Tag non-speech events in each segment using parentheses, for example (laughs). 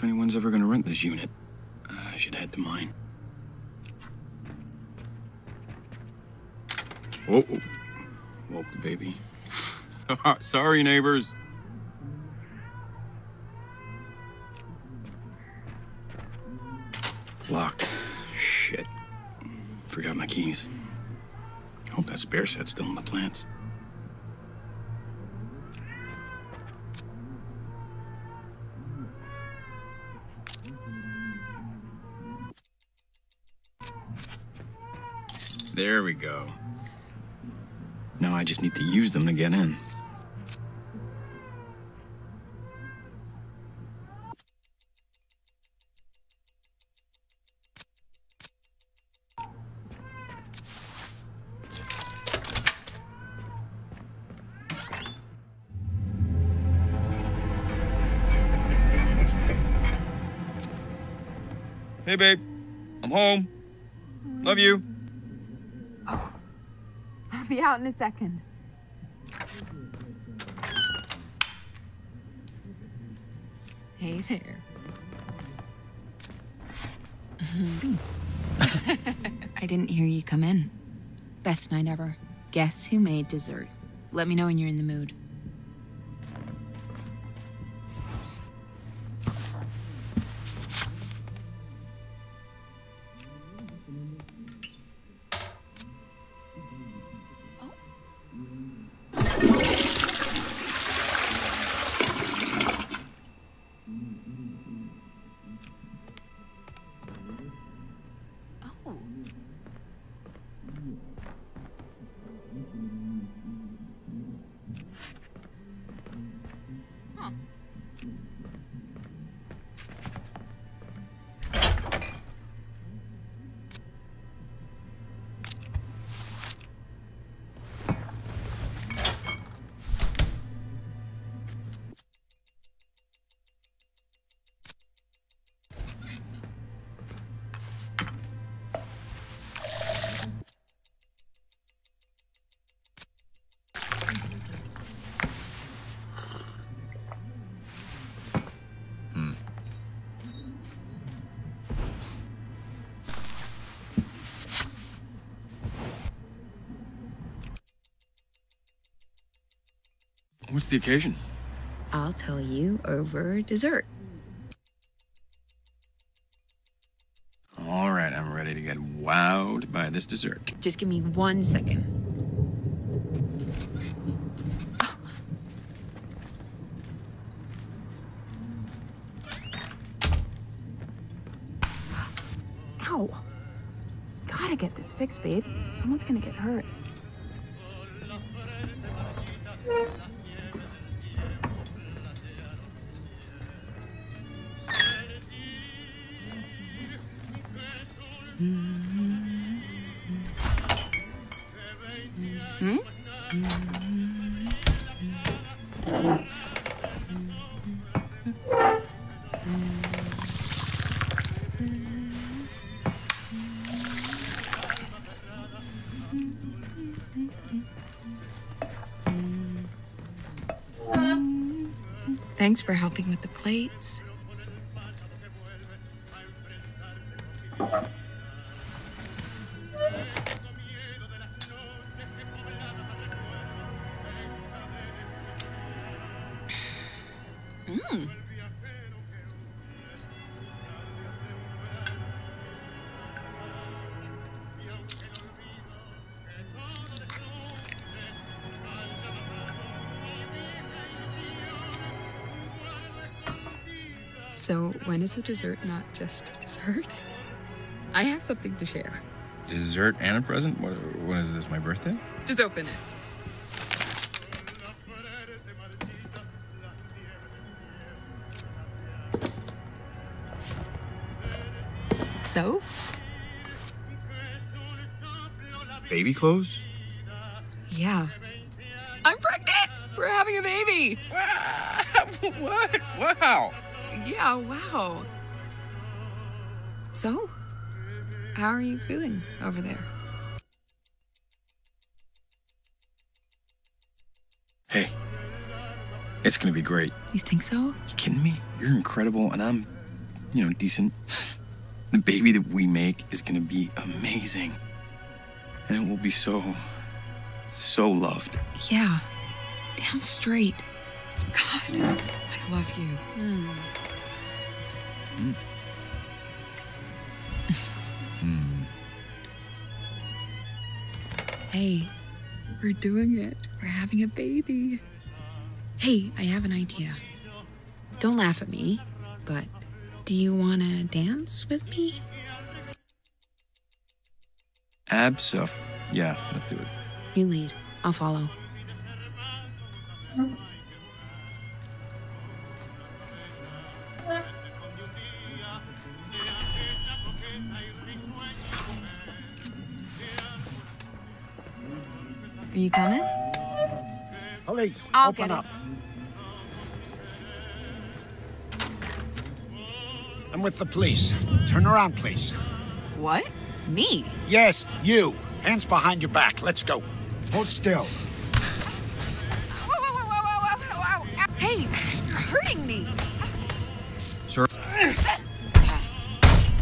if anyone's ever gonna rent this unit. I should head to mine. Whoa. whoa. Woke the baby. (laughs) Sorry, neighbors. Locked. Shit. Forgot my keys. Hope that spare set's still in the plants. There we go. Now I just need to use them to get in. Out in a second. Hey there. I didn't hear you come in. Best night ever. Guess who made dessert? Let me know when you're in the mood. The occasion? I'll tell you over dessert. All right, I'm ready to get wowed by this dessert. Just give me one second. Ow. Gotta get this fixed, babe. Someone's gonna get hurt. Thanks for helping with the plates. When is a dessert not just a dessert? I have something to share. Dessert and a present? What, when is this, my birthday? Just open it. So, Baby clothes? yeah. I'm pregnant! We're having a baby! (laughs) what? Wow. Yeah, wow. So, how are you feeling over there? Hey, it's gonna be great. You think so? You kidding me? You're incredible, and I'm you know, decent. (sighs) The baby that we make is gonna be amazing. And it will be so, so loved. Yeah. Damn straight. God, I love you. Hmm. Hmm. Hey, we're doing it. We're having a baby. Hey, I have an idea. Don't laugh at me, but do you want to dance with me? Absuf. Yeah, let's do it. You lead. I'll follow. I'll open get it. up. I'm with the police. Turn around, please. What? Me? Yes, you. Hands behind your back. Let's go. Hold still. Hey, you're hurting me. Sir.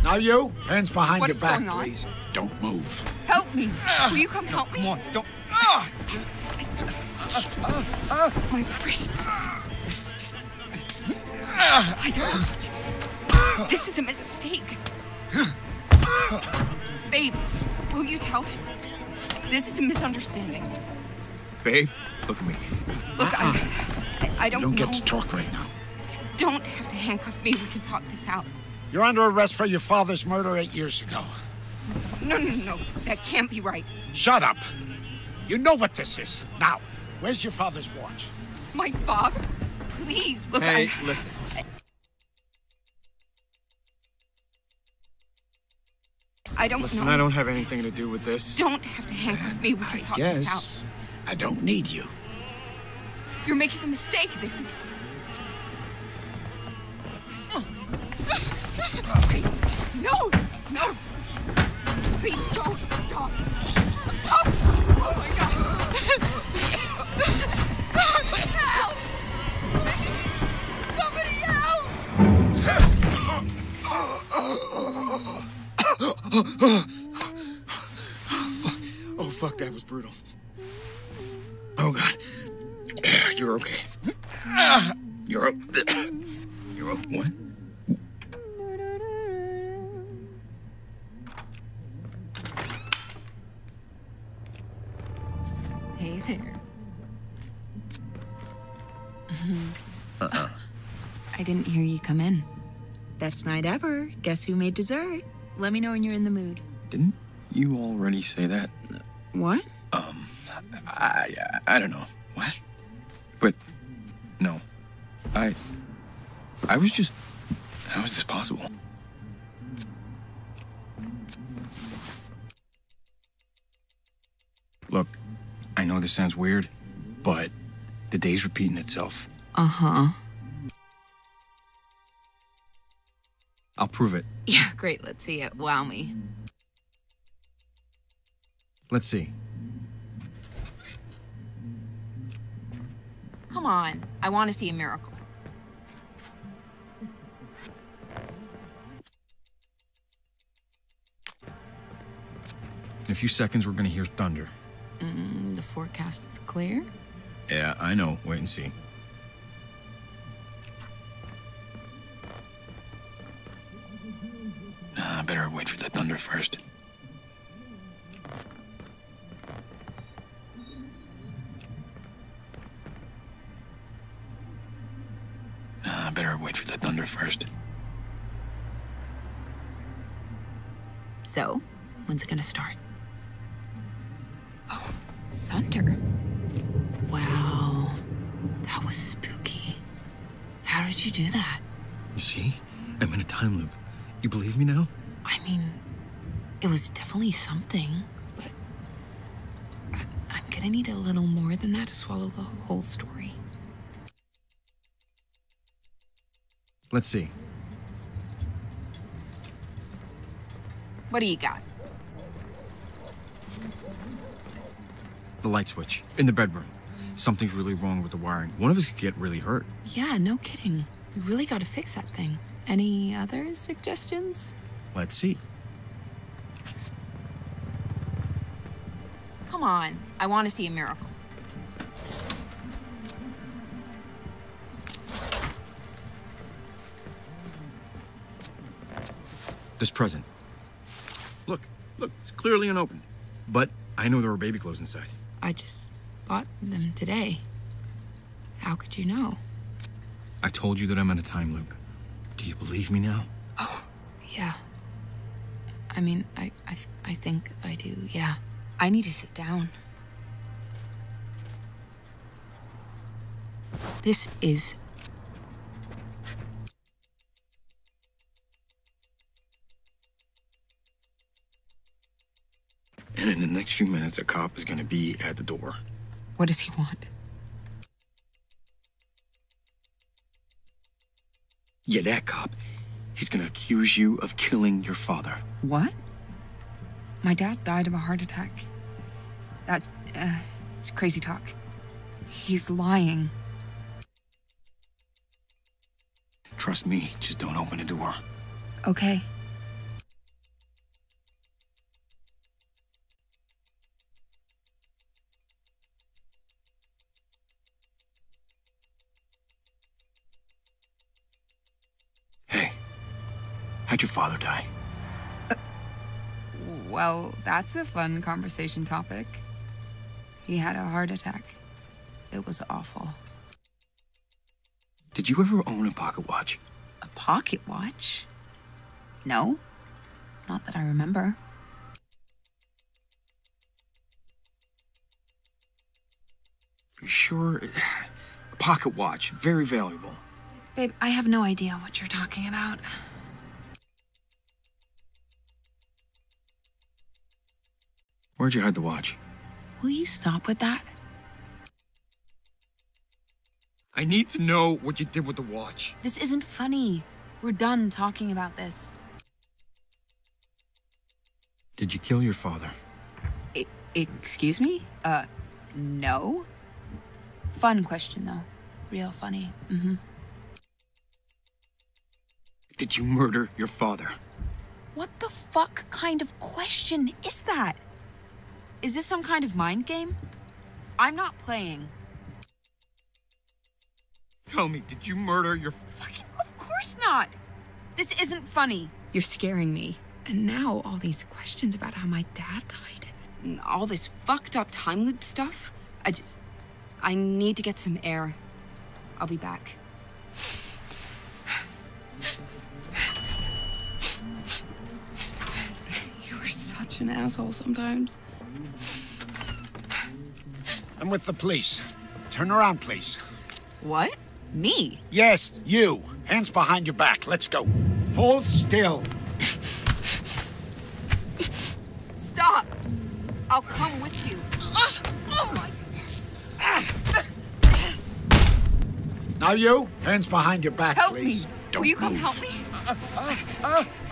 Now you. Hands behind What your back, please. Don't move. Help me. Will you come help me? Come on, don't. My wrists. I don't. This is a mistake. Babe, will you tell him? This is a misunderstanding. Babe, look at me. Look, I, I, I don't, You don't know. get to talk right now. You don't have to handcuff me. We can talk this out. You're under arrest for your father's murder eight years ago. No, no, no, no. That can't be right. Shut up. You know what this is. Now, where's your father's watch? My father? Please, look, Hey, I, listen. I don't Listen, know. I don't have anything to do with this. Don't have to handcuff me. We can I talk this guess I don't need you. You're making a mistake. This is. Wait, no, no, please, please don't stop. Stop! Oh my God! Oh, oh, fuck, that was brutal. Oh, God. (sighs) You're okay. (sighs) You're okay. (coughs) You're okay. What? Hey there. Uh-uh. I didn't hear you come in. Best night ever. Guess who made dessert? Let me know when you're in the mood. Didn't you already say that? What? Um, I, I don't know. What? But, no. I, I was just, how is this possible? Look, I know this sounds weird, but the day's repeating itself. Uh I'll prove it. Yeah, great. Let's see it. Wow me. Let's see. Come on. I want to see a miracle. In a few seconds, we're gonna hear thunder. Mm, the forecast is clear. Yeah, I know. Wait and see. Nah, I better wait for the thunder first. Nah, I better wait for the thunder first. So, when's it gonna start? Oh, thunder. Wow. That was spooky. How did you do that? You see? I'm in a time loop. You believe me now? I mean, it was definitely something, but I, I'm gonna need a little more than that to swallow the whole story. Let's see. What do you got? The light switch in the bedroom. Something's really wrong with the wiring. One of us could get really hurt. Yeah, no kidding. We really gotta fix that thing. Any other suggestions? Let's see. Come on, I want to see a miracle. This present. Look, look, it's clearly unopened. But I know there were baby clothes inside. I just bought them today. How could you know? I told you that I'm in a time loop. Do you believe me now? Oh, yeah. I mean, I, I, I think I do, yeah. I need to sit down. This is. And in the next few minutes, a cop is gonna be at the door. What does he want? Yeah, that cop. He's gonna accuse you of killing your father. What? My dad died of a heart attack. That. Uh, it's crazy talk. He's lying. Trust me, just don't open the door. Okay. That's a fun conversation topic. He had a heart attack. It was awful. Did you ever own a pocket watch? A pocket watch? No. Not that I remember. You sure? A pocket watch, very valuable. Babe, I have no idea what you're talking about. Where'd you hide the watch? Will you stop with that? I need to know what you did with the watch. This isn't funny. We're done talking about this. Did you kill your father? I- excuse me? Uh, no. Fun question, though. Real funny. Mm-hmm. Did you murder your father? What the fuck kind of question is that? Is this some kind of mind game? I'm not playing. Tell me, did you murder your Fucking, of course not. This isn't funny. You're scaring me. And now all these questions about how my dad died. And all this fucked up time loop stuff. I just. I need to get some air. I'll be back. (laughs) You are such an asshole sometimes. I'm with the police. Turn around, please. What? Me? Yes, you. Hands behind your back. Let's go. Hold still. Stop! I'll come with you. Oh my. Now you. Hands behind your back, Help please. me! Don't Will you come move. help me?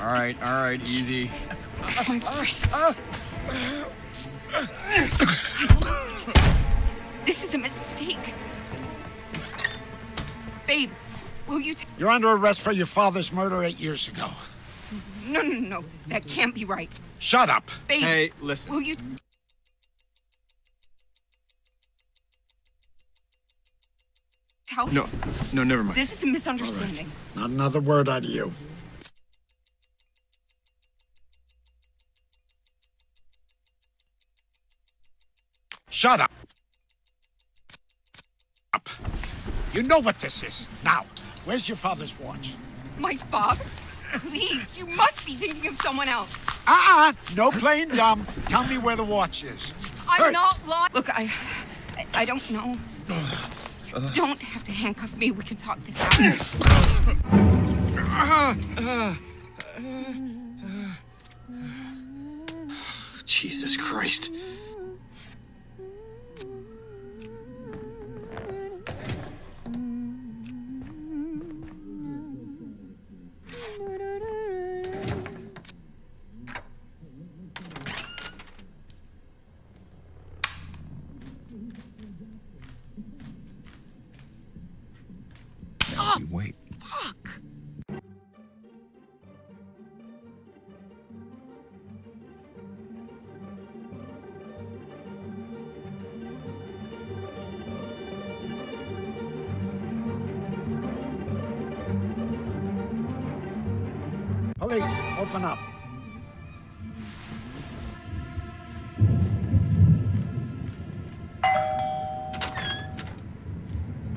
All right, all right, easy. My wrists. Uh, this is a mistake. Babe, will you? T- You're under arrest for your father's murder eight years ago. no, no, no, no. That can't be right. Shut up. Babe, Hey, listen. will you? Tell No, no, never mind. This is a misunderstanding. Not another word out of you. Shut up. Up. You know what this is. Now, where's your father's watch? My father? Please, you must be thinking of someone else. Uh-uh. No playing dumb. Tell me where the watch is. I'm Hey. not lying. Look, I, I, I don't know. You don't have to handcuff me. We can talk this out. Jesus Christ.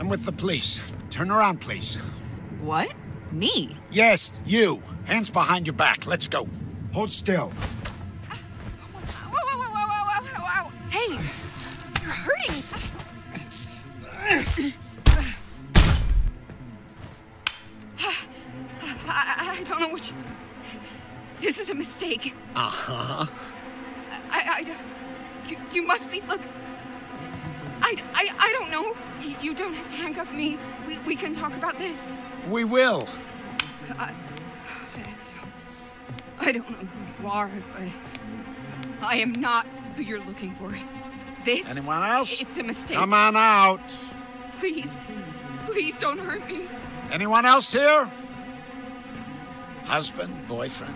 I'm with the police. Turn around, please. What? Me? Yes, you. Hands behind your back. Let's go. Hold still. But I am not who you're looking for. This... Anyone else? It's a mistake. Come on out. Please, please don't hurt me. Anyone else here? Husband, boyfriend,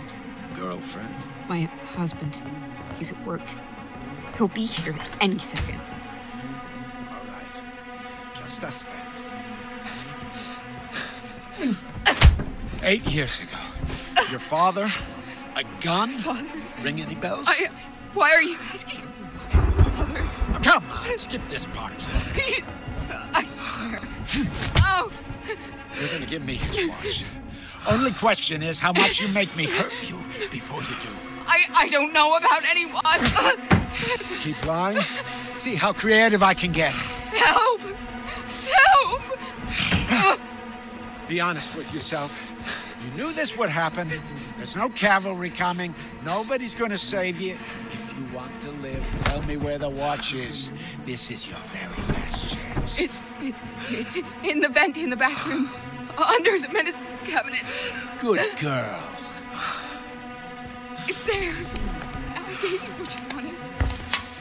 girlfriend? My husband. He's at work. He'll be here any second. All right. Just us then. Eight years ago, your father, a gun? Father. Ring any bells? I, why are you asking? Father, Oh, come on, skip this part. please. I swear. Hmm. Oh, You're gonna give me his watch. Only question is how much you make me hurt you before you do. I, I don't know about anyone. Keep lying. See how creative I can get. Help! Help! Be honest with yourself. You knew this would happen. There's no cavalry coming. Nobody's gonna save you. If you want to live, tell me where the watch is. This is your very last chance. It's it's it's in the vent in the bathroom, under the medicine cabinet. Good girl. It's there. I gave you what you wanted,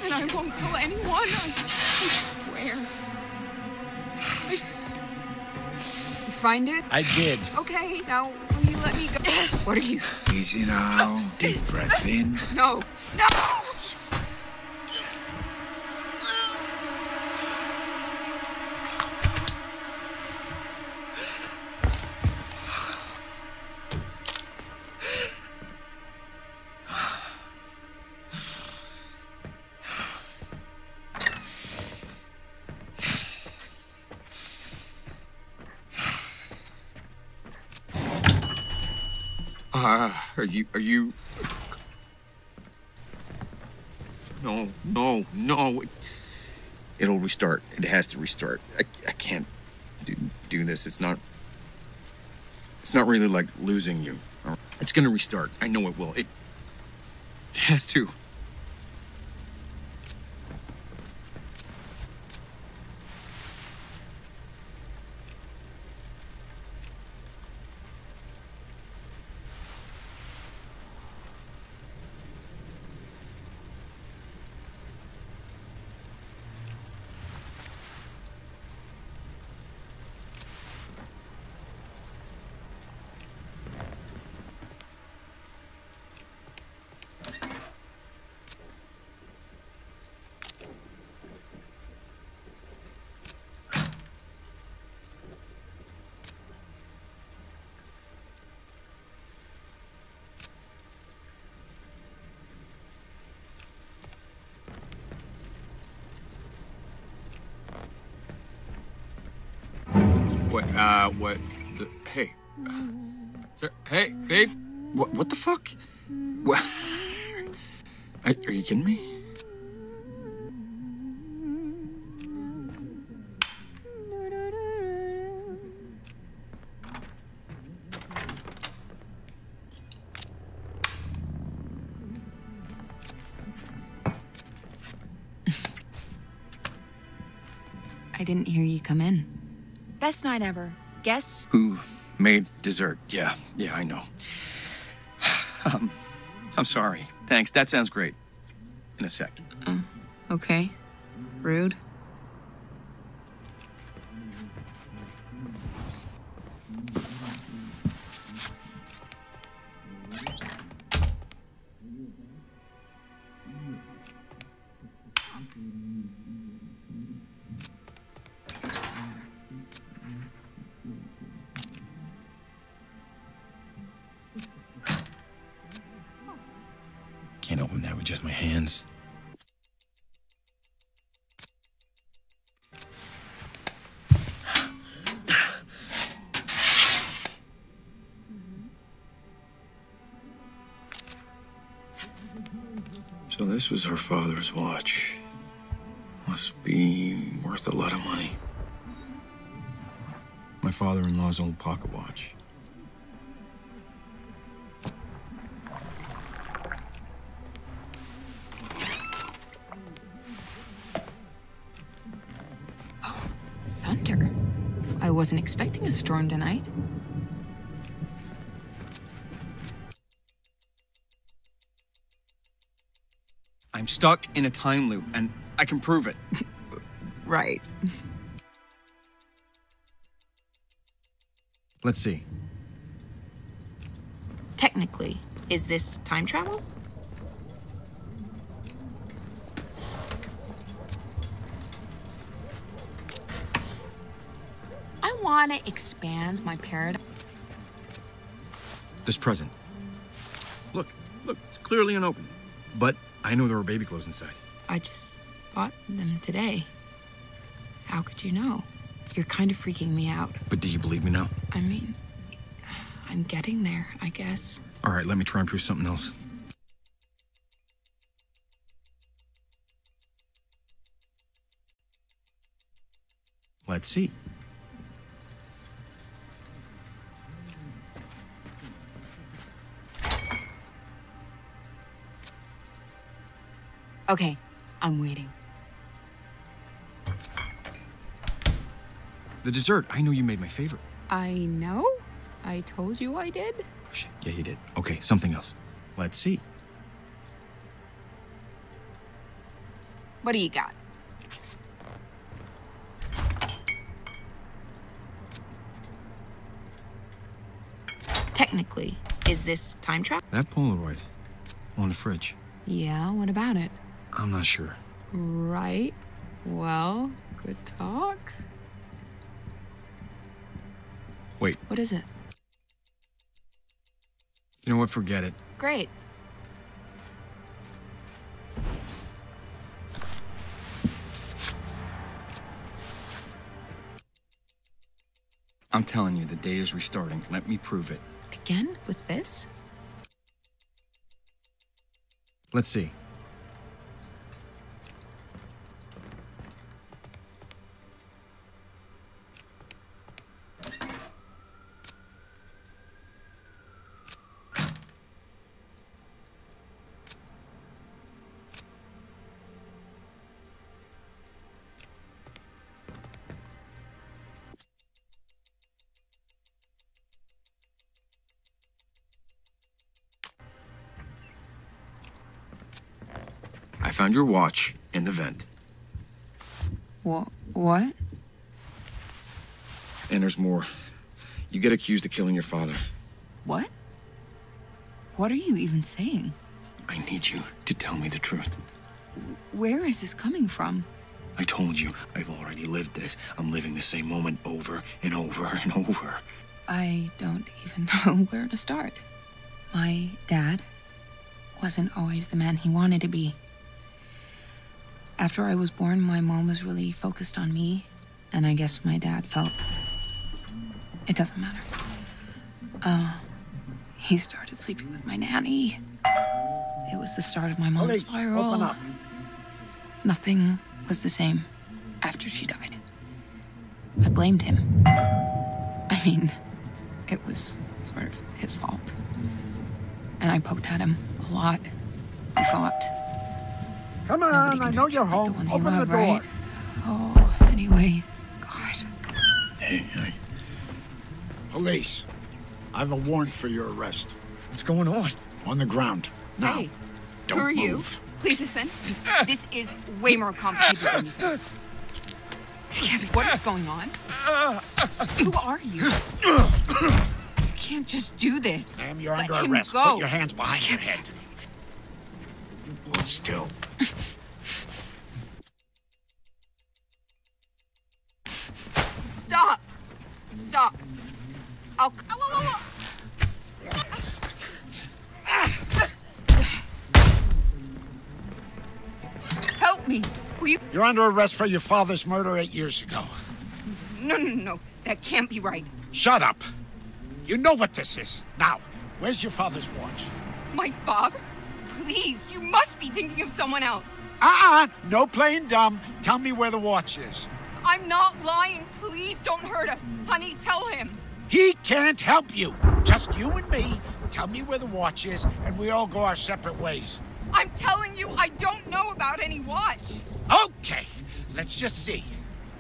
and I won't tell anyone. I, I swear. I find it? I did. Okay, now will you let me go? (laughs) What are you? Easy now. Deep breath in. No, no! Uh, (sighs) are you, are you... No, no, no. It'll restart. It has to restart. I, I can't do, do this. It's not... It's not really like losing you. It's gonna restart. I know it will. It, it has to. What, uh, what, the, hey. Sir, hey, babe. What, what the fuck? What? (laughs) Are, are you kidding me? I didn't hear you come in. Best night ever. Guess? Who made dessert? Yeah, yeah, I know. (sighs) um, I'm sorry. Thanks. That sounds great. In a sec. Okay. Rude. This was her father's watch. Must be worth a lot of money. My father-in-law's old pocket watch. Oh, thunder. I wasn't expecting a storm tonight. Stuck in a time loop, and I can prove it. (laughs) Right. Let's see. Technically, is this time travel? I want to expand my paradigm. This present. Look, look, it's clearly an unopened. But I know there were baby clothes inside. I just bought them today. How could you know? You're kind of freaking me out. But do you believe me now? I mean, I'm getting there, I guess. All right, let me try and prove something else. Let's see. Okay, I'm waiting. The dessert. I know you made my favorite. I know? I told you I did? Oh, shit. Yeah, you did. Okay, something else. Let's see. What do you got? Technically, is this time travel? That Polaroid on the fridge. Yeah, what about it? I'm not sure. Right. Well, good talk. Wait, What is it? you know what? Forget it. Great. I'm telling you, the day is restarting. Let me prove it. Again with this? Let's see. I found your watch in the vent. What? What? And there's more. You get accused of killing your father. What? What are you even saying? I need you to tell me the truth. Where is this coming from? I told you, I've already lived this. I'm living the same moment over and over and over. I don't even (laughs) know where to start. My dad wasn't always the man he wanted to be. After I was born, my mom was really focused on me, and I guess my dad felt. It doesn't matter. Uh, he started sleeping with my nanny. It was the start of my mom's spiral. Nothing was the same after she died. I blamed him. I mean, it was sort of his fault. And I poked at him a lot. We fought. Come on, can I know you you're like home. the ones you Open the door. right? Oh, anyway, God. Hey, hey, Police. I have a warrant for your arrest. what's going on? On the ground. Now. Hey, don't who are you? Please listen. This is way more complicated than you think. This. What is going on? Who are you? You can't just do this. Ma'am, you're Let under him arrest. Go. Put your hands behind your head. Still. Stop. Stop. I'll. Whoa, whoa, whoa. me. Will you? You're under arrest for your father's murder eight years ago. No, no, no, no. That can't be right. Shut up. You know what this is. Now, where's your father's watch? My father? Please, you must be thinking of someone else. Uh-uh. No playing dumb. Tell me where the watch is. I'm not lying. Please don't hurt us. Honey, tell him. He can't help you. Just you and me. Tell me where the watch is, and we all go our separate ways. I'm telling you, I don't know about any watch. Okay. Let's just see.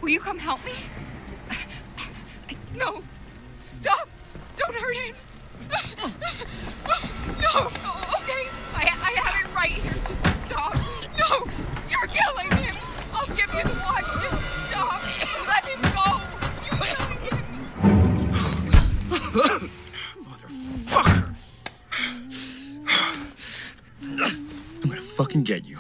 Will you come help me? No. Stop. Don't hurt him. No. Okay. I, I have it right here. Just stop. No. You're killing him. I'll give you the watch. Just stop. Let him go. You're killing him. (gasps) Motherfucker! (sighs) I'm gonna fucking get you.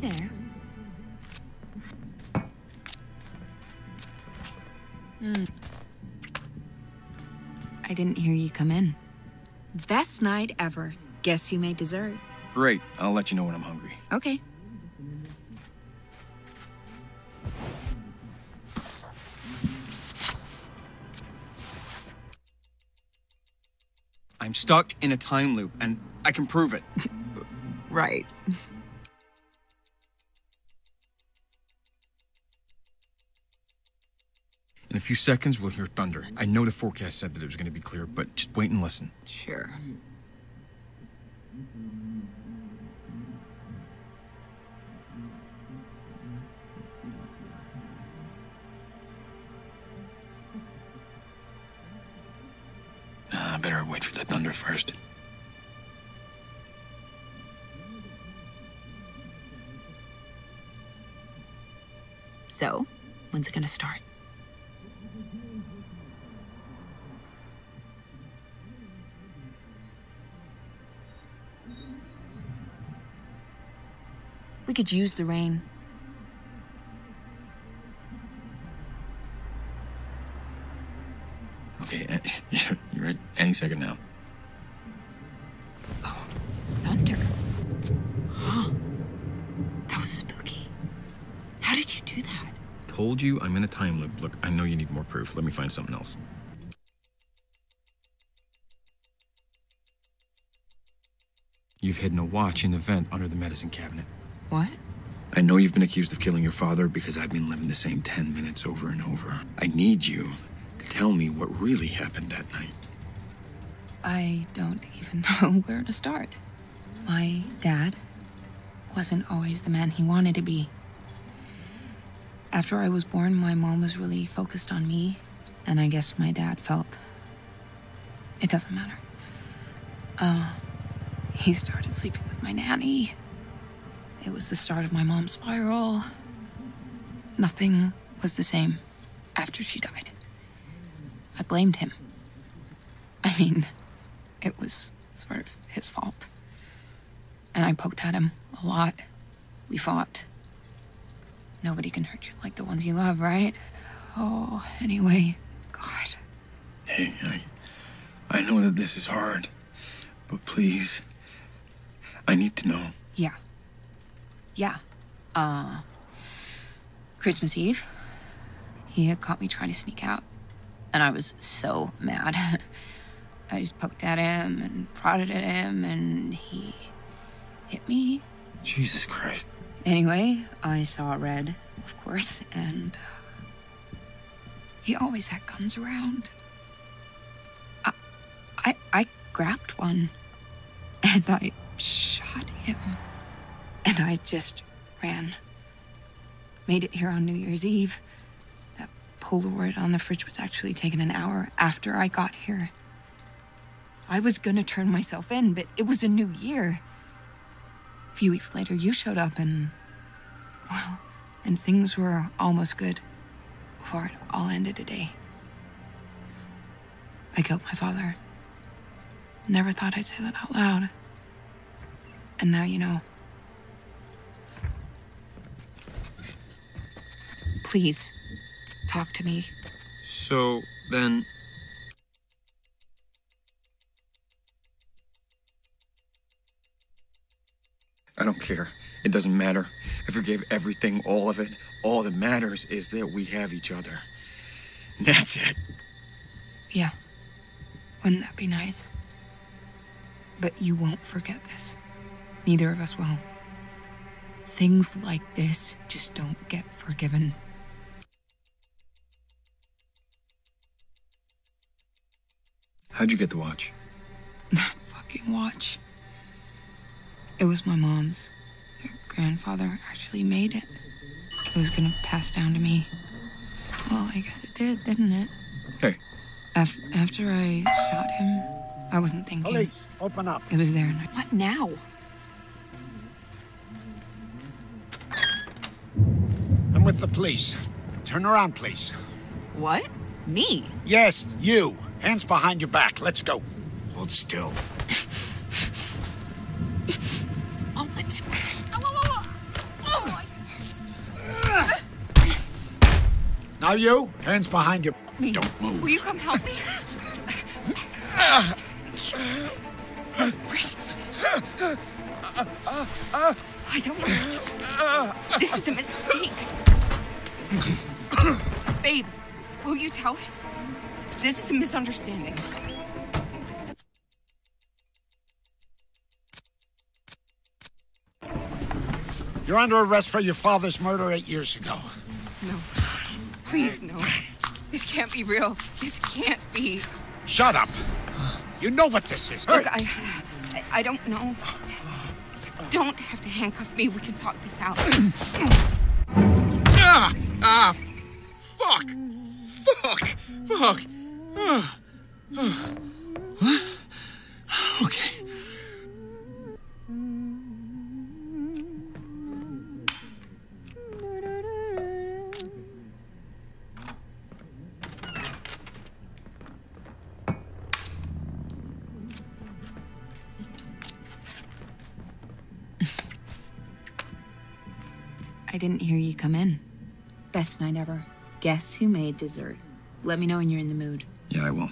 There. Hmm. I didn't hear you come in. Best night ever. Guess who made dessert? Great. I'll let you know when I'm hungry. Okay. I'm stuck in a time loop, and I can prove it. (laughs) Right. (laughs) In a few seconds, we'll hear thunder. I know the forecast said that it was going to be clear, but just wait and listen. Sure. Nah, I better wait for the thunder first. So, when's it gonna start? We could use the rain. Okay, eh, (laughs) you're right. Any second now. Oh, thunder. Huh. That was spooky. How did you do that? Told you I'm in a time loop. Look, I know you need more proof. Let me find something else. You've hidden a watch in the vent under the medicine cabinet. What? I know you've been accused of killing your father because I've been living the same 10 minutes over and over. I need you to tell me what really happened that night. I don't even (laughs) know where to start. My dad wasn't always the man he wanted to be. After I was born, my mom was really focused on me, and I guess my dad felt it doesn't matter. Uh, he started sleeping with my nanny. It was the start of my mom's spiral. Nothing was the same after she died. I blamed him. I mean, it was sort of his fault. And I poked at him a lot. We fought. Nobody can hurt you like the ones you love, right? Oh, anyway, God. Hey, I, I know that this is hard, but please, I need to know. Yeah. Yeah. Uh, Christmas Eve, he had caught me trying to sneak out, and I was so mad. (laughs) I just poked at him and prodded at him, and he hit me. Jesus Christ. Anyway, I saw red, of course, and he always had guns around. I, I, I grabbed one, and I shot him, and I just ran. Made it here on New Year's Eve. That Polaroid on the fridge was actually taken an hour after I got here. I was gonna turn myself in, but it was a new year. A few weeks later, you showed up and. Well, and things were almost good before it all ended today. I killed my father. Never thought I'd say that out loud. And now you know. Please, talk to me. So then. I don't care. It doesn't matter. I forgave everything, all of it. All that matters is that we have each other. And that's it. Yeah. Wouldn't that be nice? But you won't forget this. Neither of us will. Things like this just don't get forgiven. How'd you get the watch? (laughs) That fucking watch. It was my mom's. Her grandfather actually made it. It was gonna pass down to me. Well, I guess it did, didn't it? Hey, Af- after I shot him, I wasn't thinking. Police, open up. It was there, and I. What now? I'm with the police. Turn around, please. What? Me? Yes, you. Hands behind your back. Let's go. Hold still. Oh, let's. Oh, oh, oh, oh. Now you. Hands behind your. Me. Don't move. Will you come help me? My wrists. I don't know. This is a mistake. Babe, will you tell him? This is a misunderstanding. You're under arrest for your father's murder eight years ago. No. Please, no. This can't be real. This can't be. Shut up. You know what this is. Look, I, I, I don't know. You don't have to handcuff me. We can talk this out. Ah! Ah! Fuck! Fuck! Fuck! Guess who made dessert? Let me know when you're in the mood. Yeah, I will.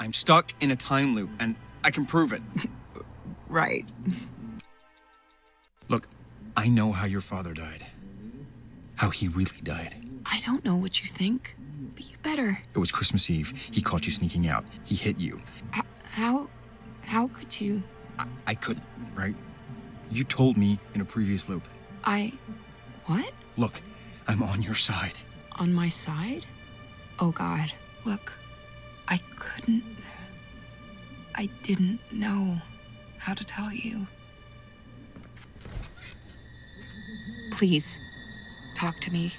I'm stuck in a time loop, and I can prove it. (laughs) Right. Look, I know how your father died. How he really died. I don't know what you think, but you better. It was Christmas Eve. He caught you sneaking out. He hit you. H- how. How could you. I, I couldn't, right? You told me in a previous loop. I. What? Look, I'm on your side. On my side? Oh, God. Look, I couldn't. I didn't know how to tell you. Please, talk to me.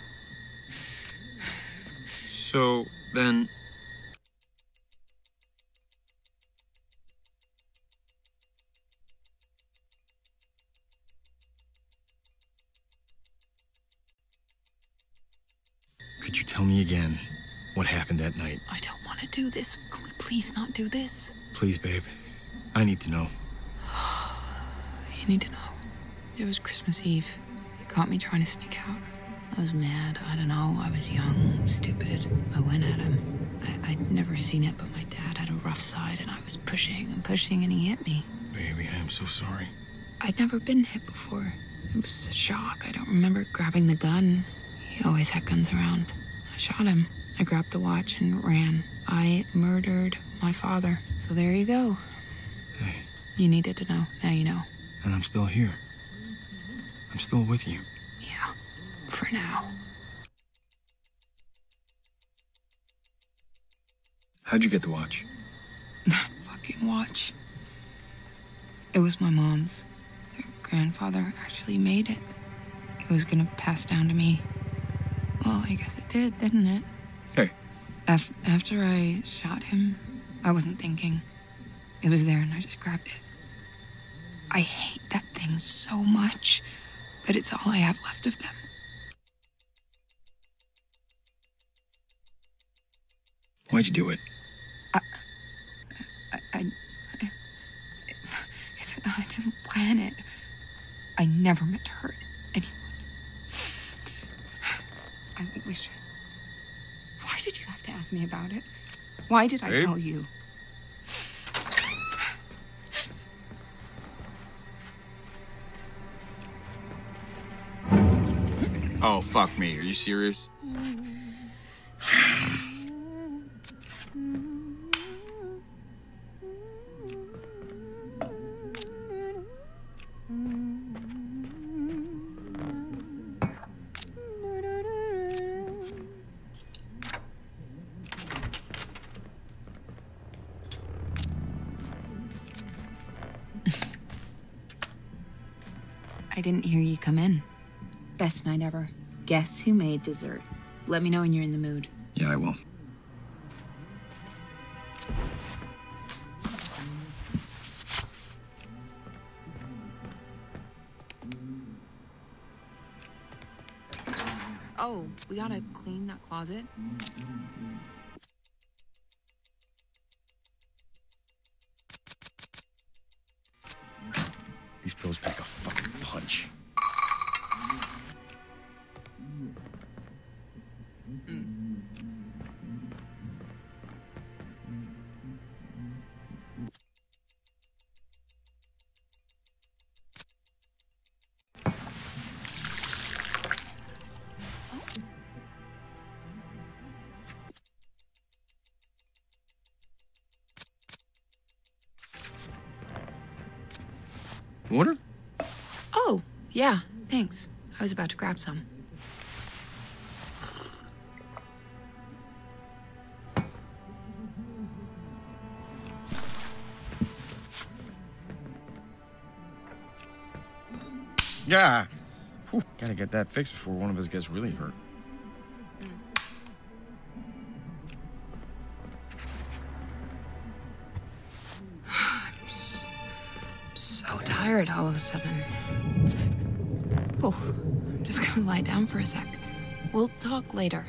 So then. Could you tell me again what happened that night? I don't want to do this. Can we please not do this? Please, babe. I need to know. (sighs) You need to know. It was Christmas Eve. You caught me trying to sneak out. I was mad. I don't know. I was young, stupid. I went at him. I, I'd never seen it, but my dad had a rough side, and I was pushing and pushing, and he hit me. Baby, I'm so sorry. I'd never been hit before. It was a shock. I don't remember grabbing the gun. He always had guns around. I shot him. I grabbed the watch and ran. I murdered my father. So there you go. Hey, You needed to know. Now you know. and I'm still here. I'm still with you. Yeah. For now. How'd you get the watch? (laughs) That fucking watch. It was my mom's. Her grandfather actually made it. It was gonna pass down to me. Well, I guess it did, didn't it? Hey, Af- after I shot him, I wasn't thinking. It was there and I just grabbed it. I hate that thing so much, but it's all I have left of them. Why'd you do it? I, I, I, I, I didn't plan it. I never meant to hurt anyone. I wish. Why did you have to ask me about it? Why did I tell you? Oh, fuck me. Are you serious? Best night ever. Guess who made dessert? Let me know when you're in the mood. Yeah, I will. Oh, we gotta clean that closet. These pills pack I was about to grab some. Yeah. Whew, gotta get that fixed before one of us gets really hurt. (sighs) I'm so tired all of a sudden. Oh, I'm just gonna lie down for a sec. We'll talk later.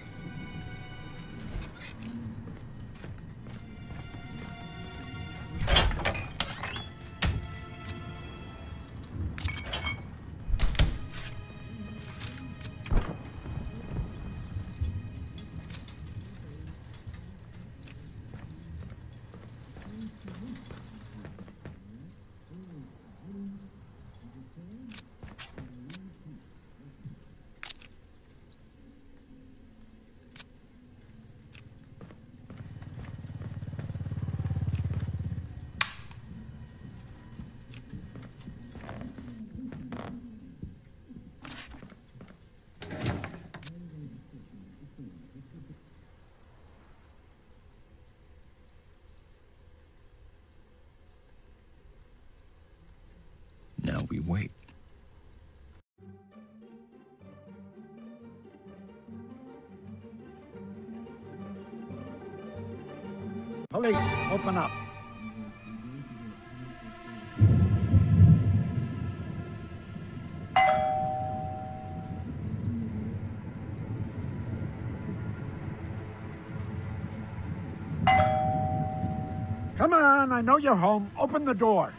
I know you're home. Open the door.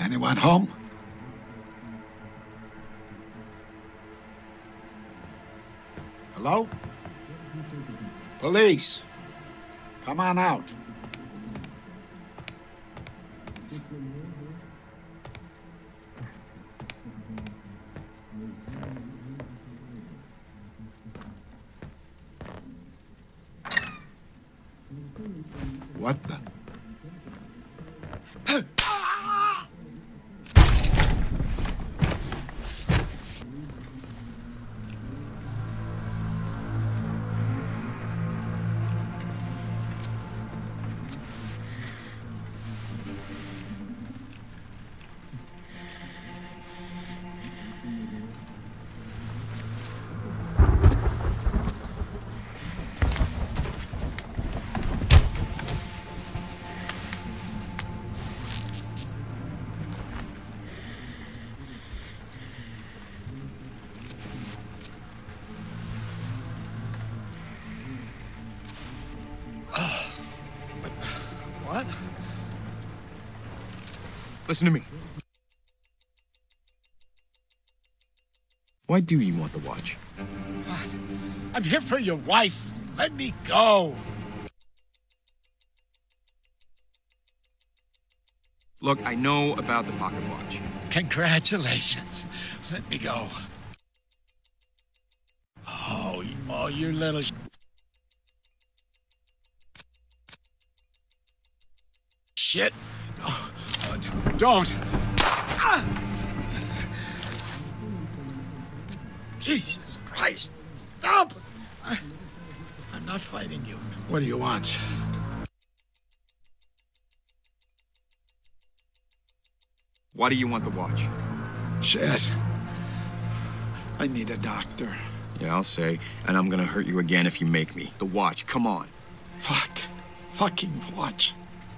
Anyone home? Hello? Police. Come on out. What the? Listen to me. Why do you want the watch? I'm here for your wife. Let me go. Look, I know about the pocket watch. Congratulations. Let me go. Oh, you- oh, you little. Don't. Jesus Christ. Stop. I, I'm not fighting you. What do you want? Why do you want the watch? Shit. I need a doctor. Yeah, I'll say, and I'm gonna hurt you again if you make me. The watch, come on. Fuck. Fucking watch.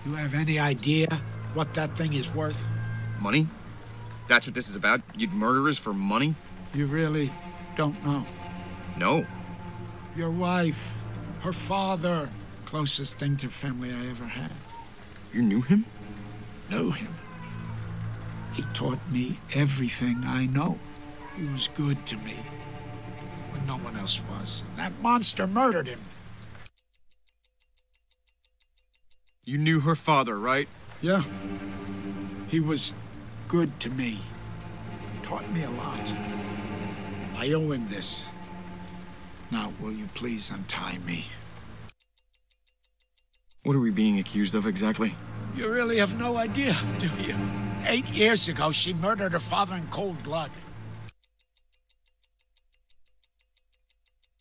You have any idea what that thing is worth? Money? That's what this is about? You'd murderers for money? You really don't know. No. Your wife, her father, closest thing to family I ever had. You knew him? Knew him. He taught me everything I know. He was good to me when no one else was. And that monster murdered him. You knew her father, right? Yeah. He was good to me. Taught me a lot. I owe him this. Now, will you please untie me? What are we being accused of exactly? You really have no idea, do you? Eight years ago, she murdered her father in cold blood.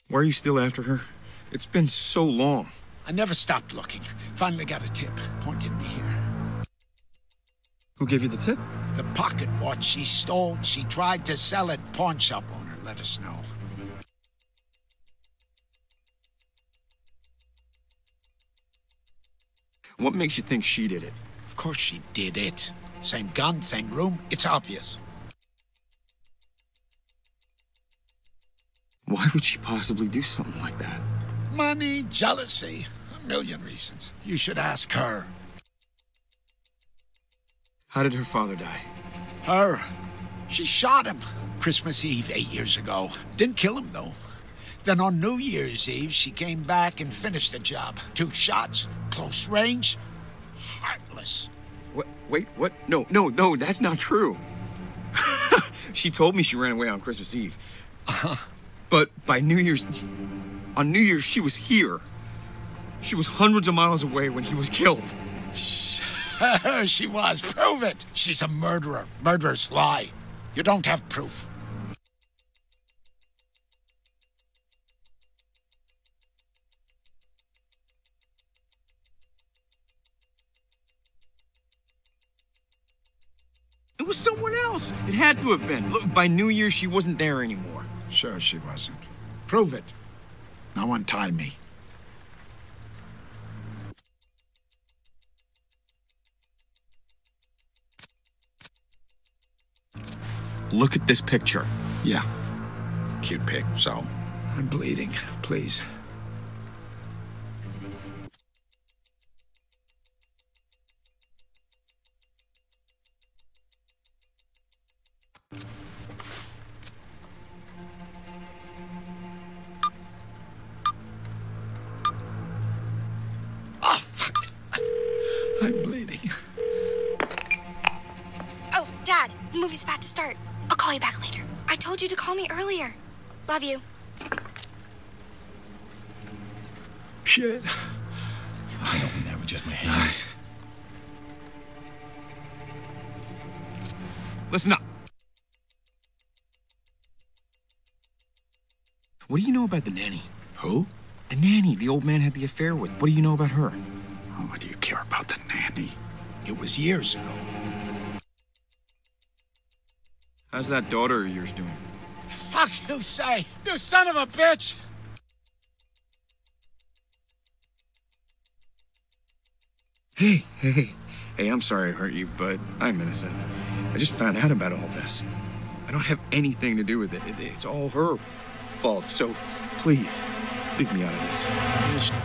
Why are you still after her? It's been so long. I never stopped looking. Finally got a tip. Pointed me here. Who gave you the tip? The pocket watch she stole, she tried to sell it. Pawn shop owner let us know. What makes you think she did it? Of course she did it. Same gun, same room. It's obvious. Why would she possibly do something like that? Money, jealousy, a million reasons. You should ask her. How did her father die? Her. She shot him Christmas Eve eight years ago. Didn't kill him, though. Then on New Year's Eve, she came back and finished the job. Two shots, close range, heartless. What? Wait, what? No, no, no, that's not true. (laughs) she told me she ran away on Christmas Eve. Uh -huh. But by New Year's. On New Year's, she was here. She was hundreds of miles away when he was killed. she (laughs) was. Prove it. She's a murderer. Murderers lie. You don't have proof. It was someone else. It had to have been. Look, by New Year, she wasn't there anymore. Sure, she wasn't. Prove it. Now untie me. Look at this picture. Yeah. Cute pic, so. I'm bleeding. Please. Oh, fuck. I'm bleeding. Oh, Dad, the movie's about to start. I'll call you back later. I told you to call me earlier. Love you. Shit. I opened that with just my hands. Listen up. What do you know about the nanny? Who? The nanny the old man had the affair with. What do you know about her? What do you care about the nanny? It was years ago. How's that daughter of yours doing? Fuck you say, you son of a bitch! Hey, hey, hey, I'm sorry I hurt you, but I'm innocent. I just found out about all this. I don't have anything to do with it. it it's all her fault, so please, leave me out of this. (laughs)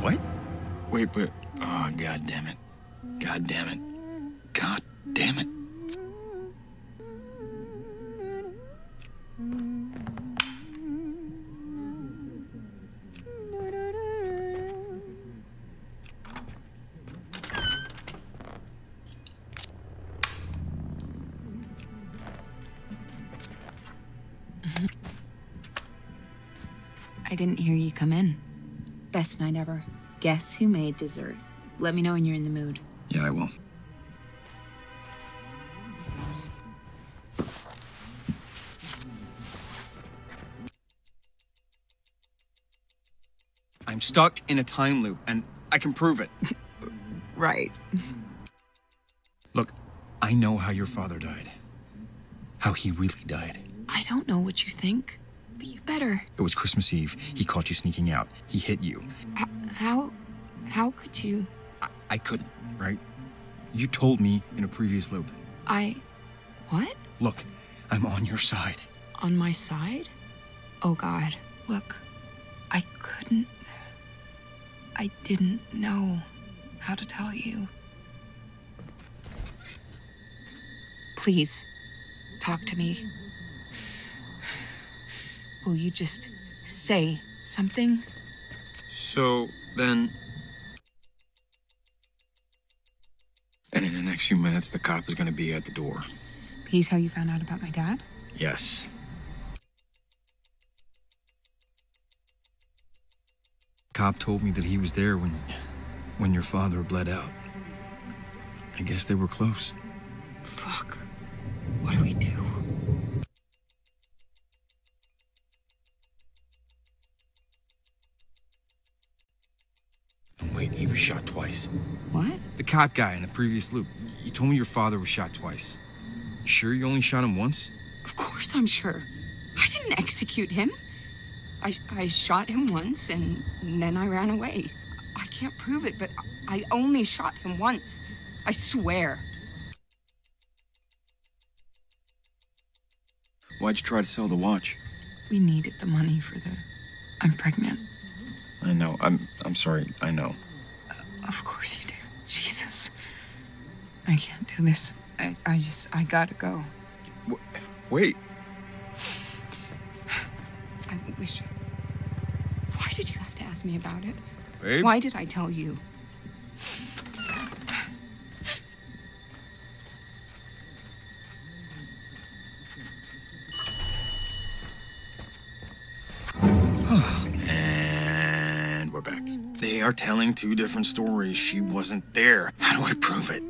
what? Wait, but oh god damn it. God damn it. God damn it. I didn't hear you come in. Best night ever. Guess who made dessert? Let me know when you're in the mood. Yeah, I will. I'm stuck in a time loop, and I can prove it. (laughs) Right. Look, I know how your father died. How he really died. I don't know what you think, but you better. It was Christmas Eve. He caught you sneaking out. He hit you. H- how. How could you. I, I couldn't, right? You told me in a previous loop. I. What? Look, I'm on your side. On my side? Oh, God. Look, I couldn't. I didn't know how to tell you. Please, talk to me. Will you just say something? So then. Minutes, the cop is going to be at the door. He's how you found out about my dad? Yes. Cop told me that he was there when when your father bled out. I guess they were close. Fuck. What do we do? And wait, he was shot twice. What? The cop guy in the previous loop. You told me your father was shot twice. You sure you only shot him once? Of course I'm sure. I didn't execute him. I, I shot him once and then I ran away. I can't prove it, but I only shot him once. I swear. Why'd you try to sell the watch? We needed the money for the. I'm pregnant. I know. I'm I'm sorry. I know. Of course you do. Jesus. I can't do this. I, I just. I gotta go. Wait. (sighs) I wish. Why did you have to ask me about it? Babe? Why did I tell you? (sighs) And we're back. They are telling two different stories. She wasn't there. How do I prove it?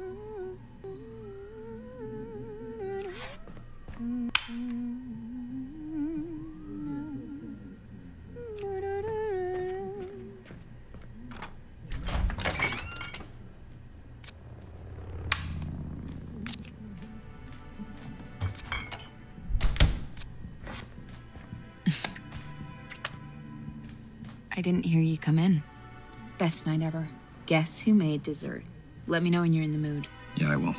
Didn't hear you come in. Best night ever. Guess who made dessert? Let me know when you're in the mood. Yeah, I will.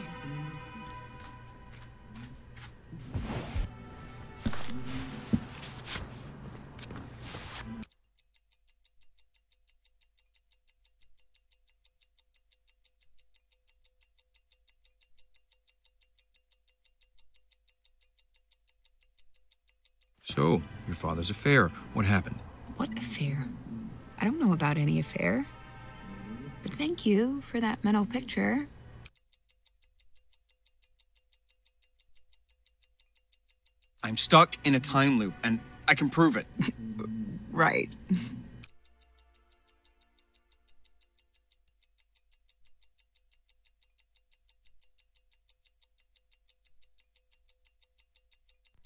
So, your father's affair. What happened? About any affair. But thank you for that mental picture. I'm stuck in a time loop, and I can prove it. (laughs) Right.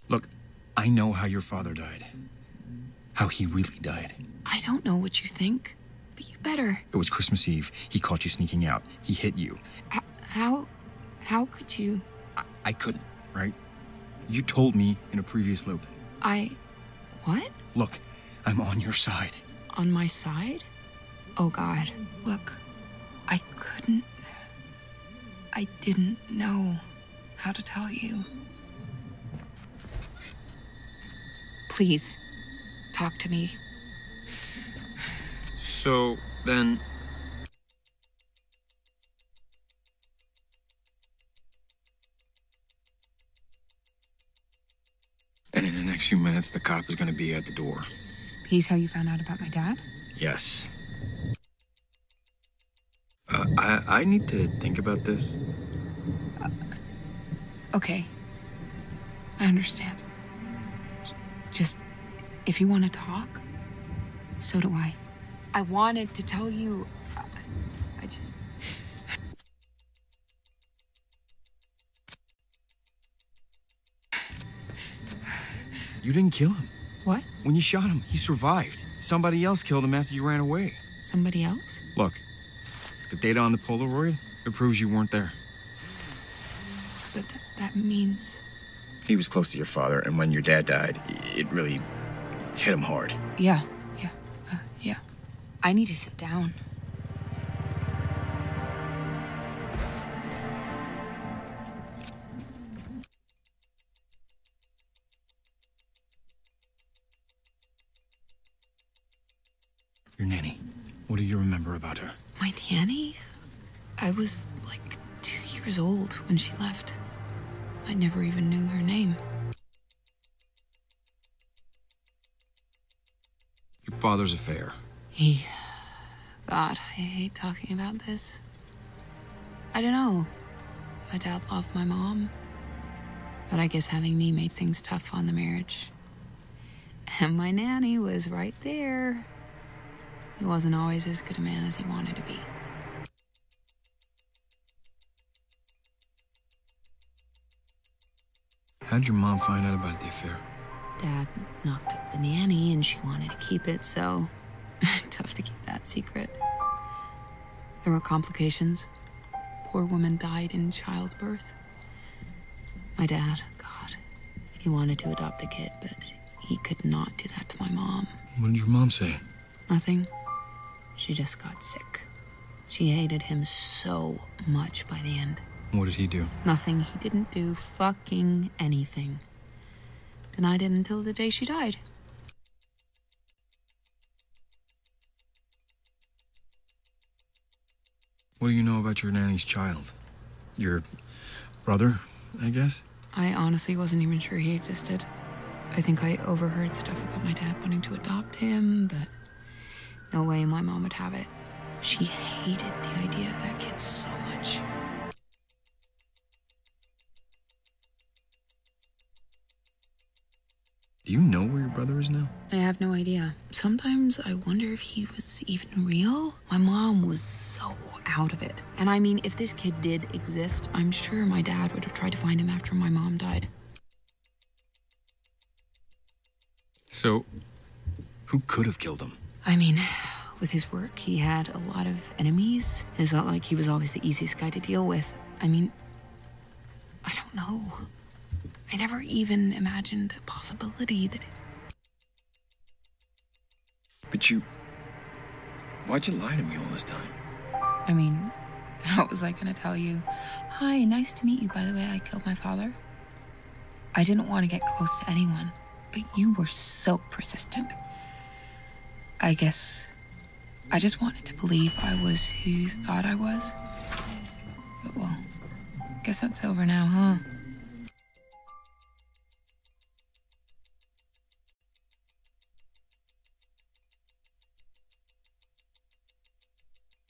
Look, I know how your father died. How he really died. I don't know what you think, but you better. It was Christmas Eve. He caught you sneaking out. He hit you. H- how. How could you. I, I couldn't, right? You told me in a previous loop. I. What? Look, I'm on your side. On my side? Oh, God. Look, I couldn't. I didn't know how to tell you. Please, talk to me. So then And in the next few minutes, the cop is going to be at the door. He's how you found out about my dad? Yes. Uh, I, I need to think about this. Uh, okay. I understand. Just, if you want to talk, so do I. I wanted to tell you. I, I just. You didn't kill him. What? When you shot him, he survived. Somebody else killed him after you ran away. Somebody else? Look, the data on the Polaroid, it proves you weren't there. But th- that means. He was close to your father, and when your dad died, it really hit him hard. Uh, yeah. I need to sit down. Your nanny. What do you remember about her? My nanny? I was like two years old when she left. I never even knew her name. Your father's affair. He. God, I hate talking about this. I don't know. My dad loved my mom. But I guess having me made things tough on the marriage. And my nanny was right there. He wasn't always as good a man as he wanted to be. How'd your mom find out about the affair? Dad knocked up the nanny and she wanted to keep it, so (laughs) tough to keep that secret. There were complications. Poor woman died in childbirth. My dad, God, he wanted to adopt the kid, but he could not do that to my mom. What did your mom say? Nothing. She just got sick. She hated him so much by the end. What did he do? Nothing. He didn't do fucking anything. Denied it until the day she died. What do you know about your nanny's child? Your brother, I guess? I honestly wasn't even sure he existed. I think I overheard stuff about my dad wanting to adopt him, but no way my mom would have it. She hated the idea of that kid so much. Do you know where your brother is now? I have no idea. Sometimes I wonder if he was even real. My mom was so out of it. And I mean, if this kid did exist, I'm sure my dad would have tried to find him after my mom died. So, who could have killed him? I mean, with his work, he had a lot of enemies. and It's not like he was always the easiest guy to deal with. I mean, I don't know. I never even imagined the possibility that. But you. Why'd you lie to me all this time? I mean, (laughs) how was I gonna tell you? Hi, nice to meet you. By the way, I killed my father. I didn't want to get close to anyone, but you were so persistent. I guess I just wanted to believe I was who you thought I was. But well, guess that's over now, huh?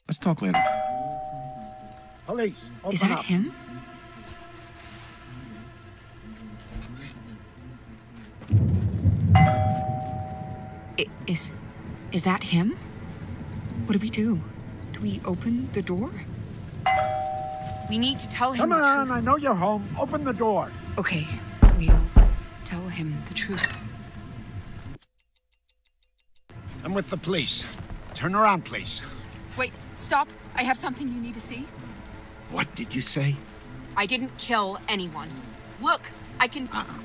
Let's talk later. Police, Is that up. him? I- Is is that him? What do we do? Do we open the door? We need to tell him Come the on, truth. I know you're home. Open the door. Okay, we'll tell him the truth. I'm with the police. Turn around, please. Stop. I have something you need to see. What did you say? I didn't kill anyone. Look, I can. Uh-uh.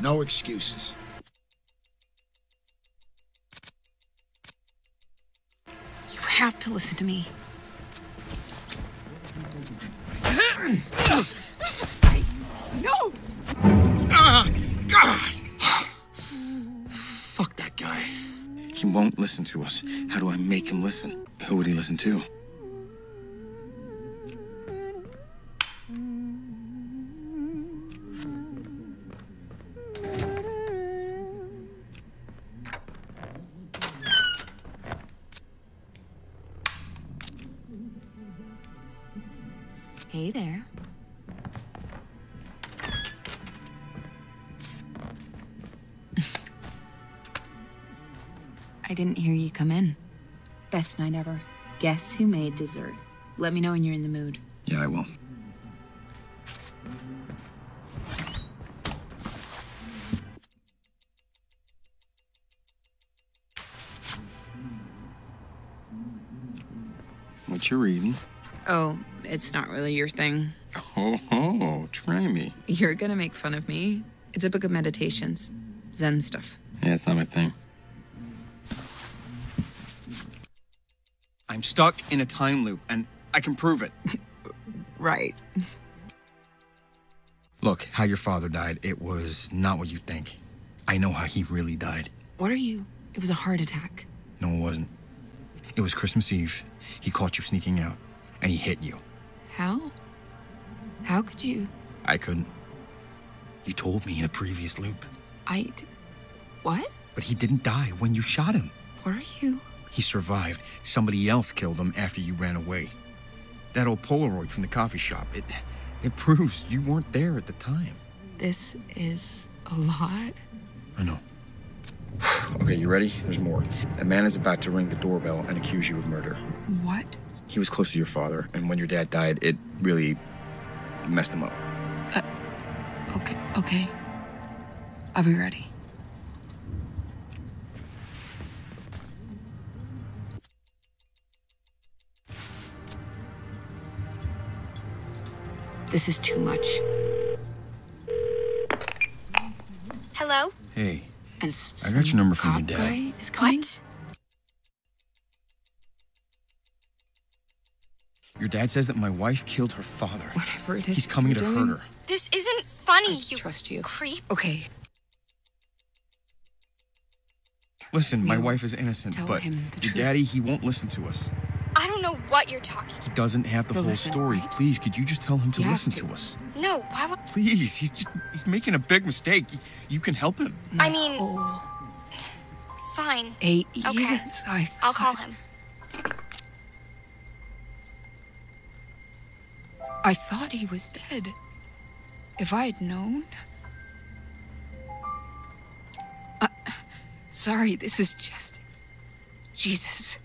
No excuses. You have to listen to me. Won't listen to us. How do I make him listen? Who would he listen to? Best night ever. Guess who made dessert? Let me know when you're in the mood. Yeah, I will. What you reading? Oh, it's not really your thing. Oh, oh, try me. You're gonna make fun of me. It's a book of meditations, Zen stuff. Yeah, it's not my thing. Stuck in a time loop, and I can prove it. (laughs) Right. Look, how your father died, it was not what you think. I know how he really died. What are you? It was a heart attack. No, it wasn't. It was Christmas Eve. He caught you sneaking out, and he hit you. How? How could you? I couldn't. You told me in a previous loop. I. d- What? But he didn't die when you shot him. What are you? He survived. Somebody else killed him after you ran away. That old Polaroid from the coffee shop, it it proves you weren't there at the time. This is a lot. I know. (sighs) okay, you ready? There's more. A man is about to ring the doorbell and accuse you of murder. What? He was close to your father, and when your dad died, it really messed him up. Uh, Okay, okay. I'll be ready. This is too much. Hello? Hey, And I got your number from your dad. is coming? What? Your dad says that my wife killed her father. Whatever it is He's coming to doing, hurt her. This isn't funny, I you trust you. creep. Okay, Listen, my We'll wife is innocent, but your truth. daddy, he won't listen to us. I don't know what you're talking. He doesn't have the He'll whole listen, story. right? Please, could you just tell him to He listen to. to us? No, why would Please, he's just he's making a big mistake. You, you can help him. I mean, oh, fine. eight Okay. years. I I'll call him. I thought he was dead. If I had known. Uh, sorry, this is just. Jesus.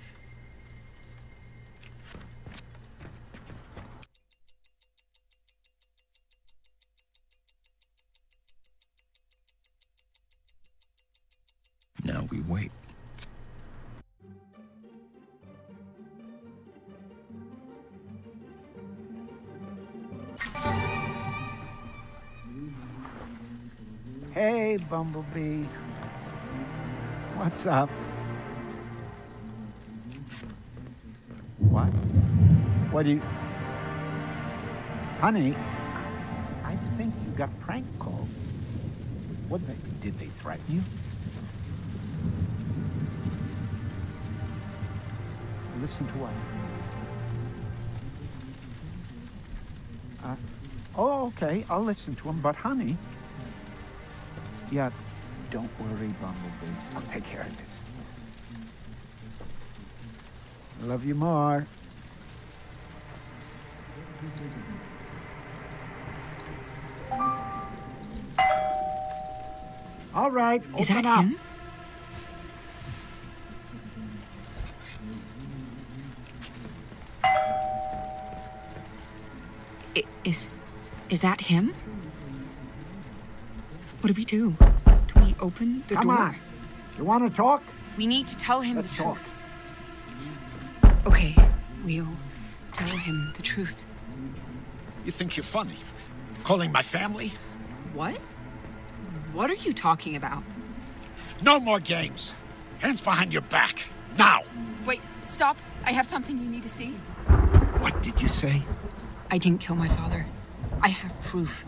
Now we wait. Hey, Bumblebee. What's up? What? What do you. Honey, I think you got prank called. What did they, did they threaten you? Listen to what? Uh, oh, okay, I'll listen to him, but honey. Yeah, don't worry, Bumblebee. I'll take care of this. I love you more. All right, Is that up. him? Is is that him? What do we do? Do we open the Come door? on. You want to talk? We need to tell him Let's the talk. truth. Okay, we'll tell him the truth. You think you're funny? Calling my family? What? What are you talking about? No more games. Hands behind your back. Now. Wait, stop. I have something you need to see. What did you say? I didn't kill my father. I have proof.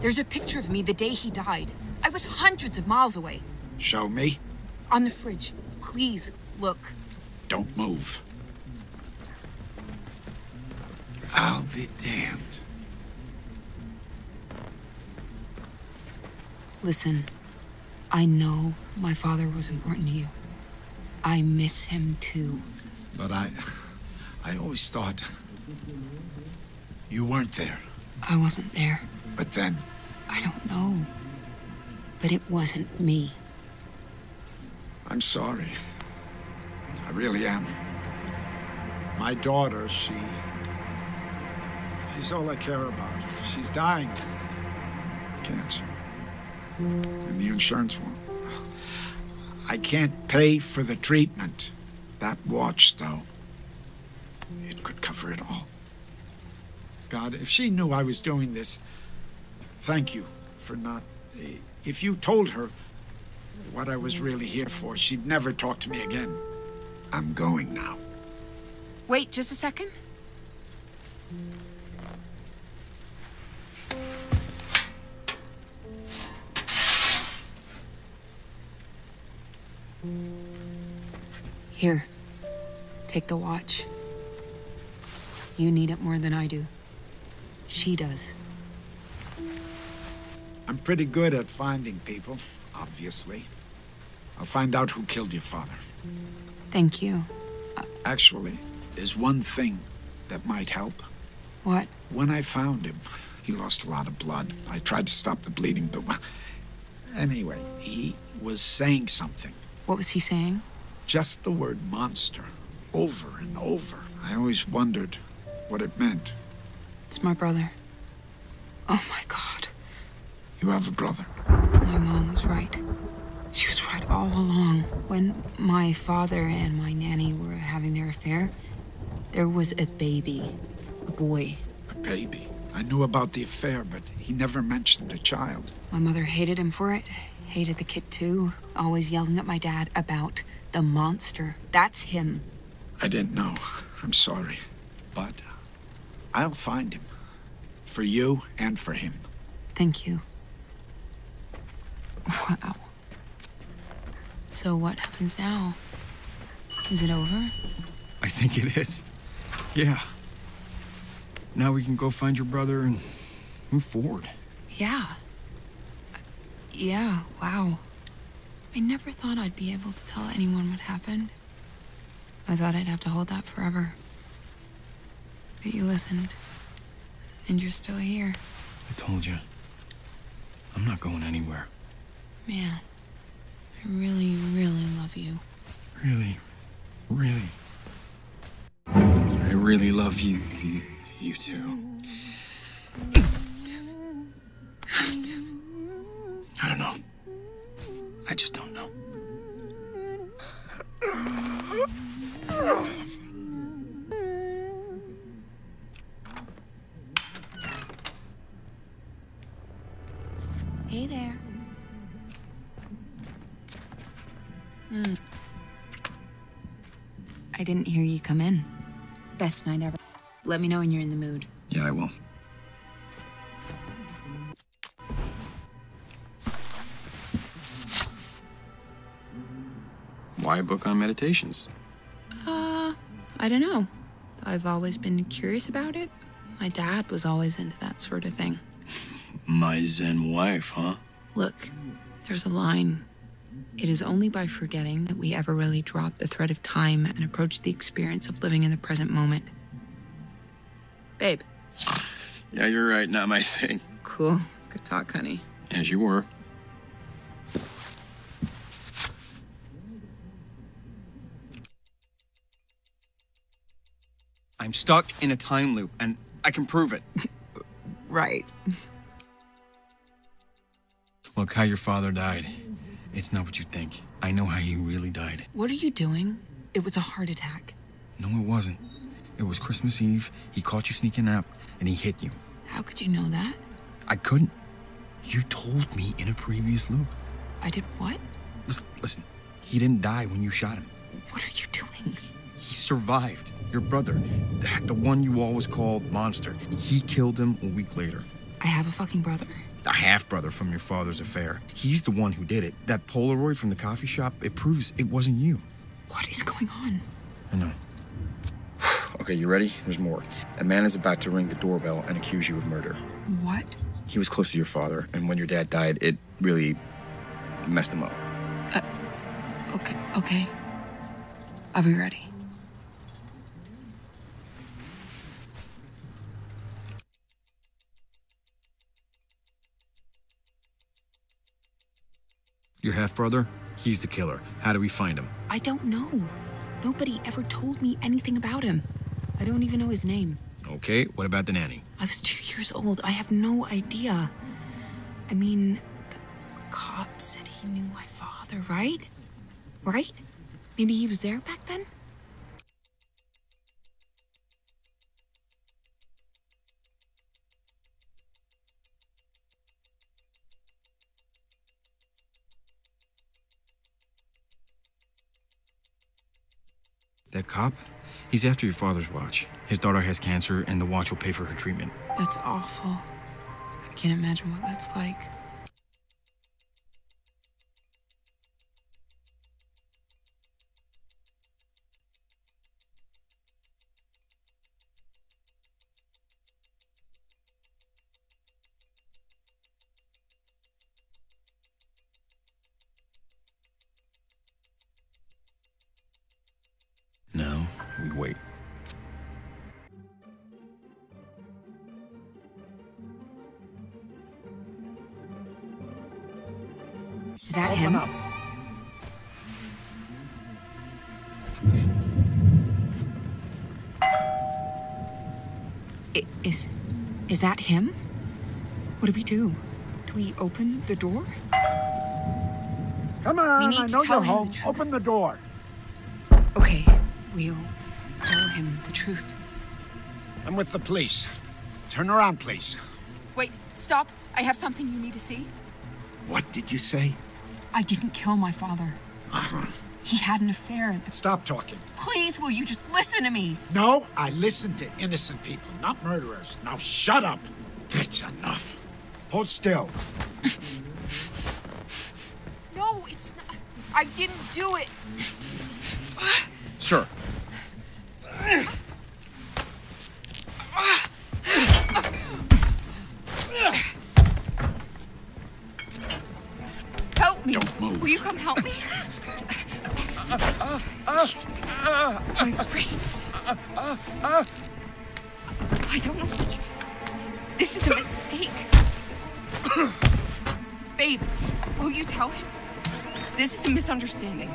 There's a picture of me the day he died. I was hundreds of miles away. Show me. On the fridge. Please, look. Don't move. I'll be damned. Listen, I know my father was important to you. I miss him too. But I. I always thought. You weren't there. I wasn't there. But then. I don't know. But it wasn't me. I'm sorry. I really am. My daughter, she. She's all I care about. She's dying. Cancer. And the insurance won't. I can't pay for the treatment. That watch, though, it could cover it all. God, if she knew I was doing this, thank you for not. If you told her what I was really here for, she'd never talk to me again. I'm going now. Wait just a second. Here, take the watch. You need it more than I do. She does. I'm pretty good at finding people, obviously. I'll find out who killed your father. Thank you. Actually, there's one thing that might help. What? When I found him, he lost a lot of blood. I tried to stop the bleeding, but. well, Anyway, he was saying something. What was he saying? Just the word monster. Over and over. I always wondered what it meant. It's my brother. Oh my god. You have a brother. My mom was right. She was right all along. When my father and my nanny were having their affair, there was a baby. A boy. A baby. I knew about the affair, but he never mentioned a child. My mother hated him for it. Hated the kid too. Always yelling at my dad about the monster. That's him. I didn't know. I'm sorry. But I'll find him. For you and for him. Thank you. Wow. So what happens now? Is it over? I think it is. Yeah. Now we can go find your brother and move forward. Yeah. Yeah, wow. I never thought I'd be able to tell anyone what happened. I thought I'd have to hold that forever. But you listened. And you're still here. I told you. I'm not going anywhere. Man, I really, really love you. Really, really. I really love you, you, you too. I don't know. I just don't know. Hey there. Hmm. I didn't hear you come in. Best night ever. Let me know when you're in the mood. Yeah, I will. Why a book on meditations? Uh, I don't know. I've always been curious about it. My dad was always into that sort of thing. My Zen wife, huh? Look, there's a line. It is only by forgetting that we ever really drop the thread of time and approach the experience of living in the present moment. Babe. Yeah, you're right. Not my thing. Cool. Good talk, honey. As you were. I'm stuck in a time loop, and I can prove it. (laughs) Right. Look, how your father died. It's not what you think. I know how he really died. What are you doing? It was a heart attack. No, it wasn't. It was Christmas Eve. He caught you sneaking out, and he hit you. How could you know that? I couldn't. You told me in a previous loop. I did what? Listen, listen. He didn't die when you shot him. What are you doing? He survived. Your brother, the, the one you always called Monster, he killed him a week later. I have a fucking brother. A half brother from your father's affair. He's the one who did it. That Polaroid from the coffee shop, it proves it wasn't you. What is going on? I know. (sighs) okay, you ready? There's more. A man is about to ring the doorbell and accuse you of murder. What? He was close to your father, and when your dad died, it really messed him up. Uh, okay, okay. I'll be ready. Your half brother? He's the killer. How do we find him? I don't know. Nobody ever told me anything about him. I don't even know his name. Okay, what about the nanny? I was two years old. I have no idea. I mean, the cop said he knew my father, right? Right? Maybe he was there back then? That cop? He's after your father's watch. His daughter has cancer, and the watch will pay for her treatment. That's awful. I can't imagine what that's like. Is that Open him? up. I- Is is that him? What do we do? Do we open the door? Come on, we need I to know tell you're him the home. truth. Open the door. Okay, we'll tell him the truth. I'm with the police. Turn around, please. Wait, stop. I have something you need to see. What did you say? I didn't kill my father. Uh-huh. He had an affair. Stop talking. Please, will you just listen to me? No, I listen to innocent people, not murderers. Now shut up. That's enough. Hold still. (laughs) No, it's not. I didn't do it. Misunderstanding.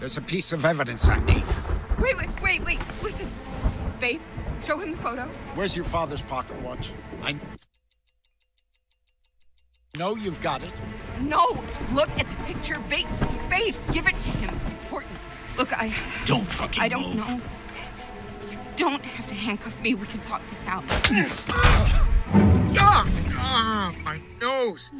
There's a piece of evidence I need. Wait, wait, wait, wait. Listen. Babe, show him the photo. Where's your father's pocket watch? I know you've got it. No, look at the picture. Babe, babe, give it to him. It's important. Look, I. Don't fucking I don't move. know. You don't have to handcuff me. We can talk this out. (laughs) Ah, ah, my nose.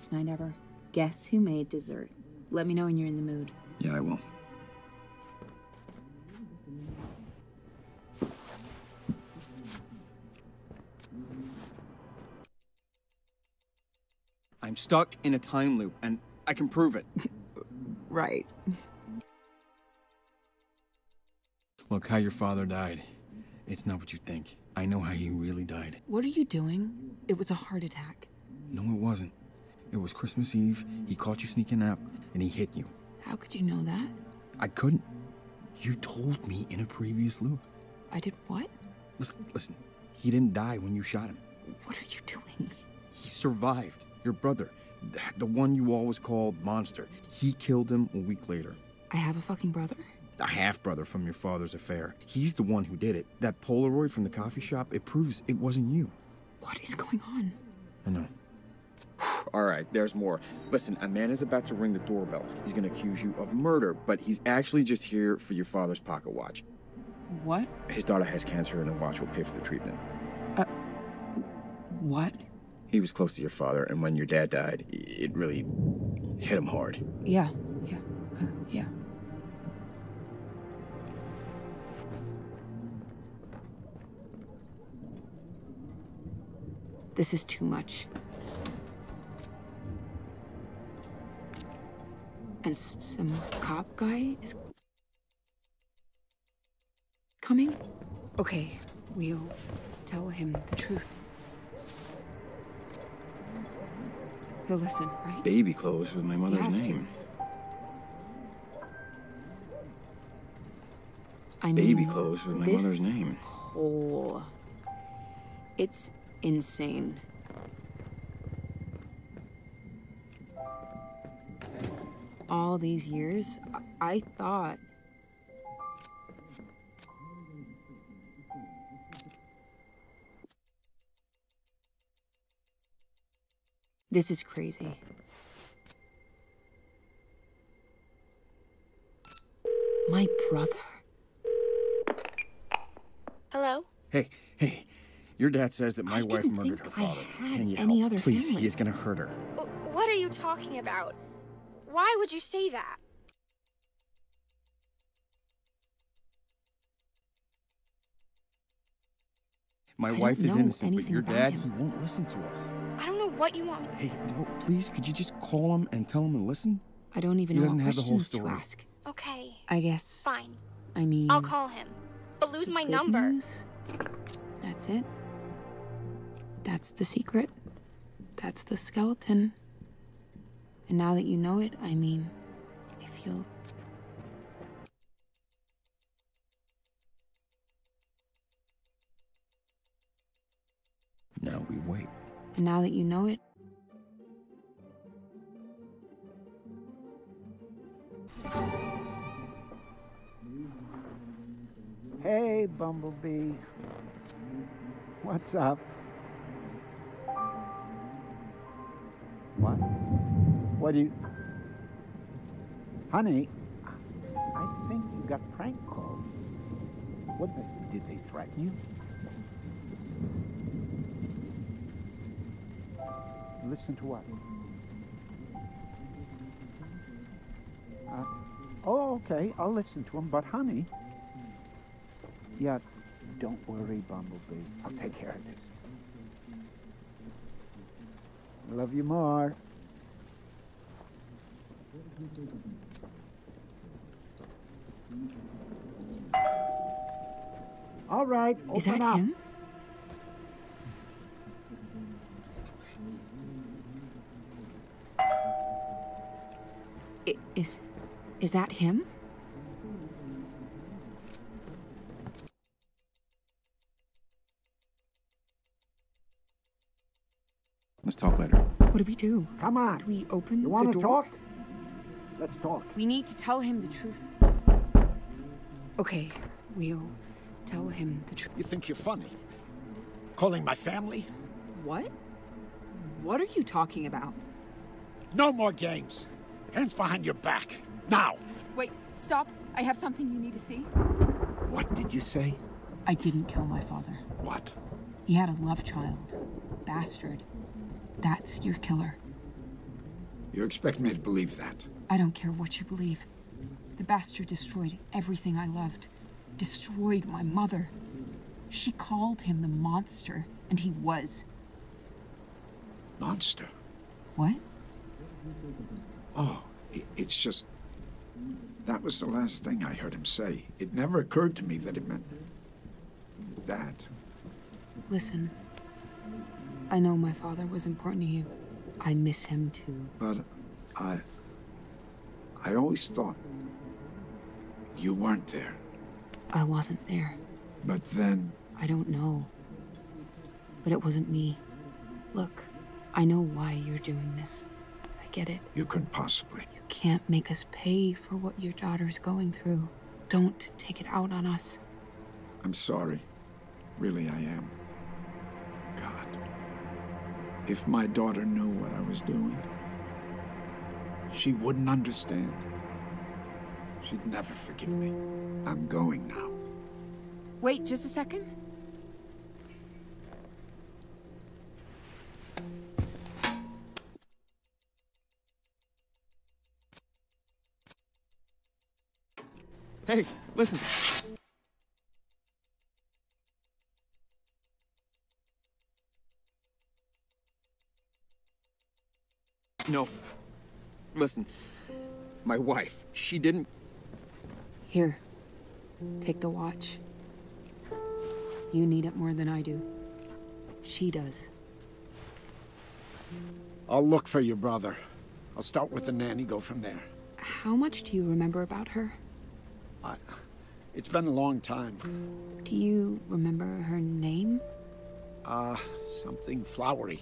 Best night ever. Guess who made dessert? Let me know when you're in the mood. Yeah, I will. I'm stuck in a time loop, and I can prove it. (laughs) Right. Look, how your father died. It's not what you think. I know how he really died. What are you doing? It was a heart attack. No, it wasn't. It was Christmas Eve. He caught you sneaking out, and he hit you. How could you know that? I couldn't. You told me in a previous loop. I did what? Listen, listen. He didn't die when you shot him. What are you doing? He survived. Your brother, the one you always called Monster, he killed him a week later. I have a fucking brother? A half brother from your father's affair. He's the one who did it. That Polaroid from the coffee shop, it proves it wasn't you. What is going on? I know. All right, there's more. Listen, a man is about to ring the doorbell. He's going to accuse you of murder, but he's actually just here for your father's pocket watch. What? His daughter has cancer, and the watch will pay for the treatment. What? He was close to your father, and when your dad died, it really hit him hard. Yeah, yeah, uh, yeah. This is too much. And s- some cop guy is coming? Okay, we'll tell him the truth. He'll listen, right? Baby clothes with my mother's has to. name. I Baby clothes with my this mother's name. whole- It's insane. All these years, I, I thought. This is crazy. My brother? Hello? Hey, hey, your dad says that my I wife murdered her I father. had Can you any help? other Please, family. he is gonna hurt her. What are you talking about? Why would you say that? My I wife is innocent, but your dad, him. he won't listen to us. I don't know what you want Hey, please, could you just call him and tell him to listen? I don't even He know doesn't what have the whole questions to story. ask. Okay, I guess. fine. I mean, I'll call him. But lose my good number. news, That's it. That's the secret. That's the skeleton. And now that you know it, I mean, I feel. Now we wait. And now that you know it, Hey, Bumblebee. What's up? What? What do you. Honey, I think you got prank calls. What the, did they threaten you? Listen to what? Uh, oh, okay, I'll listen to them, but honey. Yeah, don't worry, Bumblebee. I'll take care of this. Love you more. All right, open is that up. him? I- Is. Is that him? Let's talk later. What do we do? Come on. Do we open You the door? talk? Let's talk. We need to tell him the truth. Okay, we'll tell him the truth. You think you're funny? Calling my family? What? What are you talking about? No more games. Hands behind your back. Now. Wait, stop. I have something you need to see. What did you say? I didn't kill my father. What? He had a love child. Bastard. That's your killer. You expect me to believe that? I don't care what you believe. The bastard destroyed everything I loved. Destroyed my mother. She called him the monster, and he was. Monster. What? Oh, it's just. That was the last thing I heard him say. It never occurred to me that it meant. that. Listen. I know my father was important to you. I miss him too. But I. I always thought. You weren't there. I wasn't there. But then. I don't know. But it wasn't me. Look, I know why you're doing this. I get it. You couldn't possibly. You can't make us pay for what your daughter's going through. Don't take it out on us. I'm sorry. Really, I am. God. If my daughter knew what I was doing, she wouldn't understand. She'd never forgive me. I'm going now. Wait just a second. Hey, listen. No. Listen, my wife, she didn't. Here, take the watch. You need it more than I do. She does. I'll look for your brother. I'll start with the nanny, go from there. How much do you remember about her? I, it's been a long time. Do you remember her name? Uh, something flowery.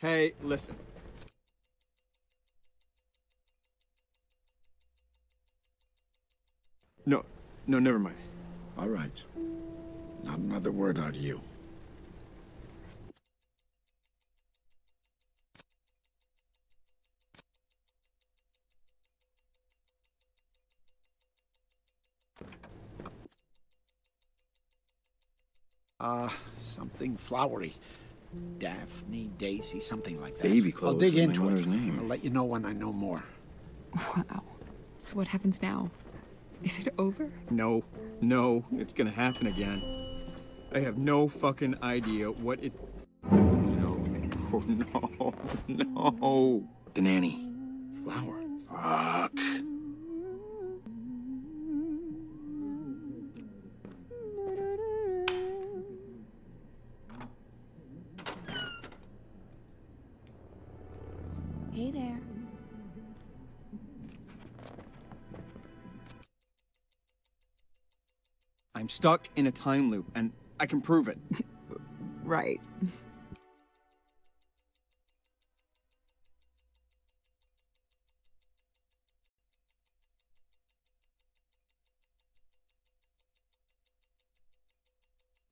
Hey, listen. No, no, never mind. All right. Not another word out of you. Uh, something flowery. Daphne, Daisy, something like that. Baby clothes. I'll dig into it. name. I'll let you know when I know more. Wow. So what happens now? Is it over? No, no, it's gonna happen again. I have no fucking idea what it. No, (laughs) oh, no, (laughs) no. The nanny. Flower. Fuck. Stuck in a time loop, and I can prove it. (laughs) Right.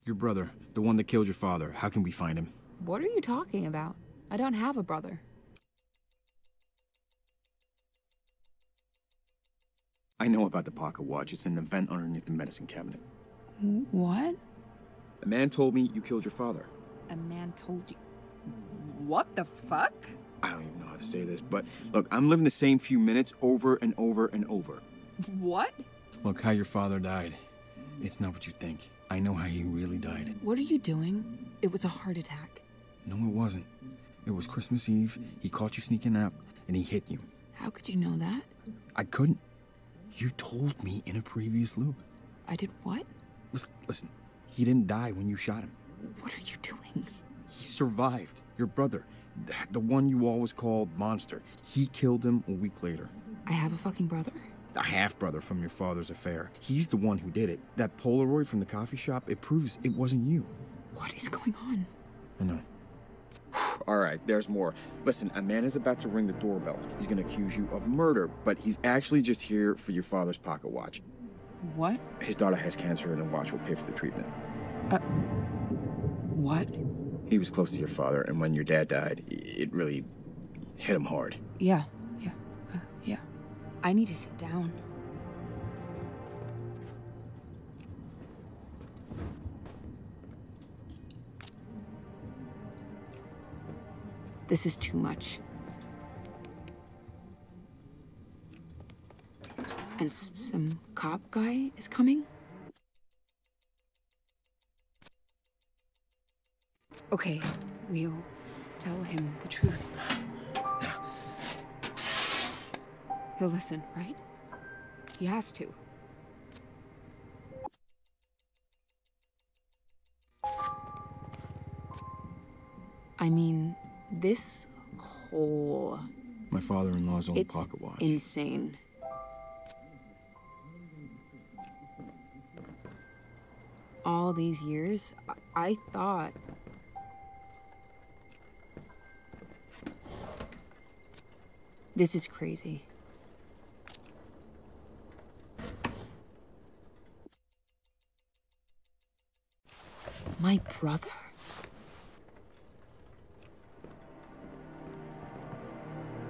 Your brother, the one that killed your father, how can we find him? What are you talking about? I don't have a brother. I know about the pocket watch. It's in the vent underneath the medicine cabinet. What? A man told me you killed your father. A man told you. What the fuck? I don't even know how to say this, but look, I'm living the same few minutes over and over and over. What? Look, how your father died. It's not what you think. I know how he really died. What are you doing? It was a heart attack. No, it wasn't. It was Christmas Eve. He caught you sneaking out, and he hit you. How could you know that? I couldn't. You told me in a previous loop. I did what? Listen, listen. He didn't die when you shot him. What are you doing? He survived. Your brother, th- the one you always called Monster, he killed him a week later. I have a fucking brother. A half brother from your father's affair. He's the one who did it. That Polaroid from the coffee shop, it proves it wasn't you. What is going on? I know. (sighs) All right, there's more. Listen, a man is about to ring the doorbell. He's gonna accuse you of murder, but he's actually just here for your father's pocket watch. What? His daughter has cancer, and the watch will pay for the treatment. What? He was close to your father, and when your dad died, it really hit him hard. Yeah, yeah, uh, yeah. I need to sit down. This is too much. And s- some cop guy is coming? Okay, we'll tell him the truth. He'll listen, right? He has to. I mean, this whole. My father in law's old It's pocket watch. insane. All these years, I, I thought. This is crazy. My brother?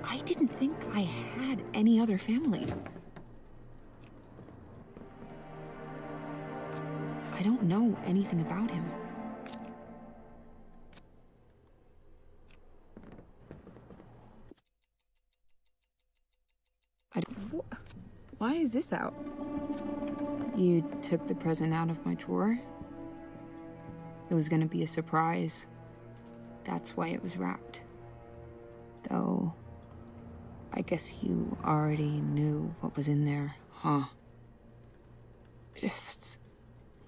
I didn't think I had any other family. I don't know anything about him. I don't, wh- why is this out? You took the present out of my drawer? It was gonna be a surprise. That's why it was wrapped. Though, I guess you already knew what was in there, huh? Just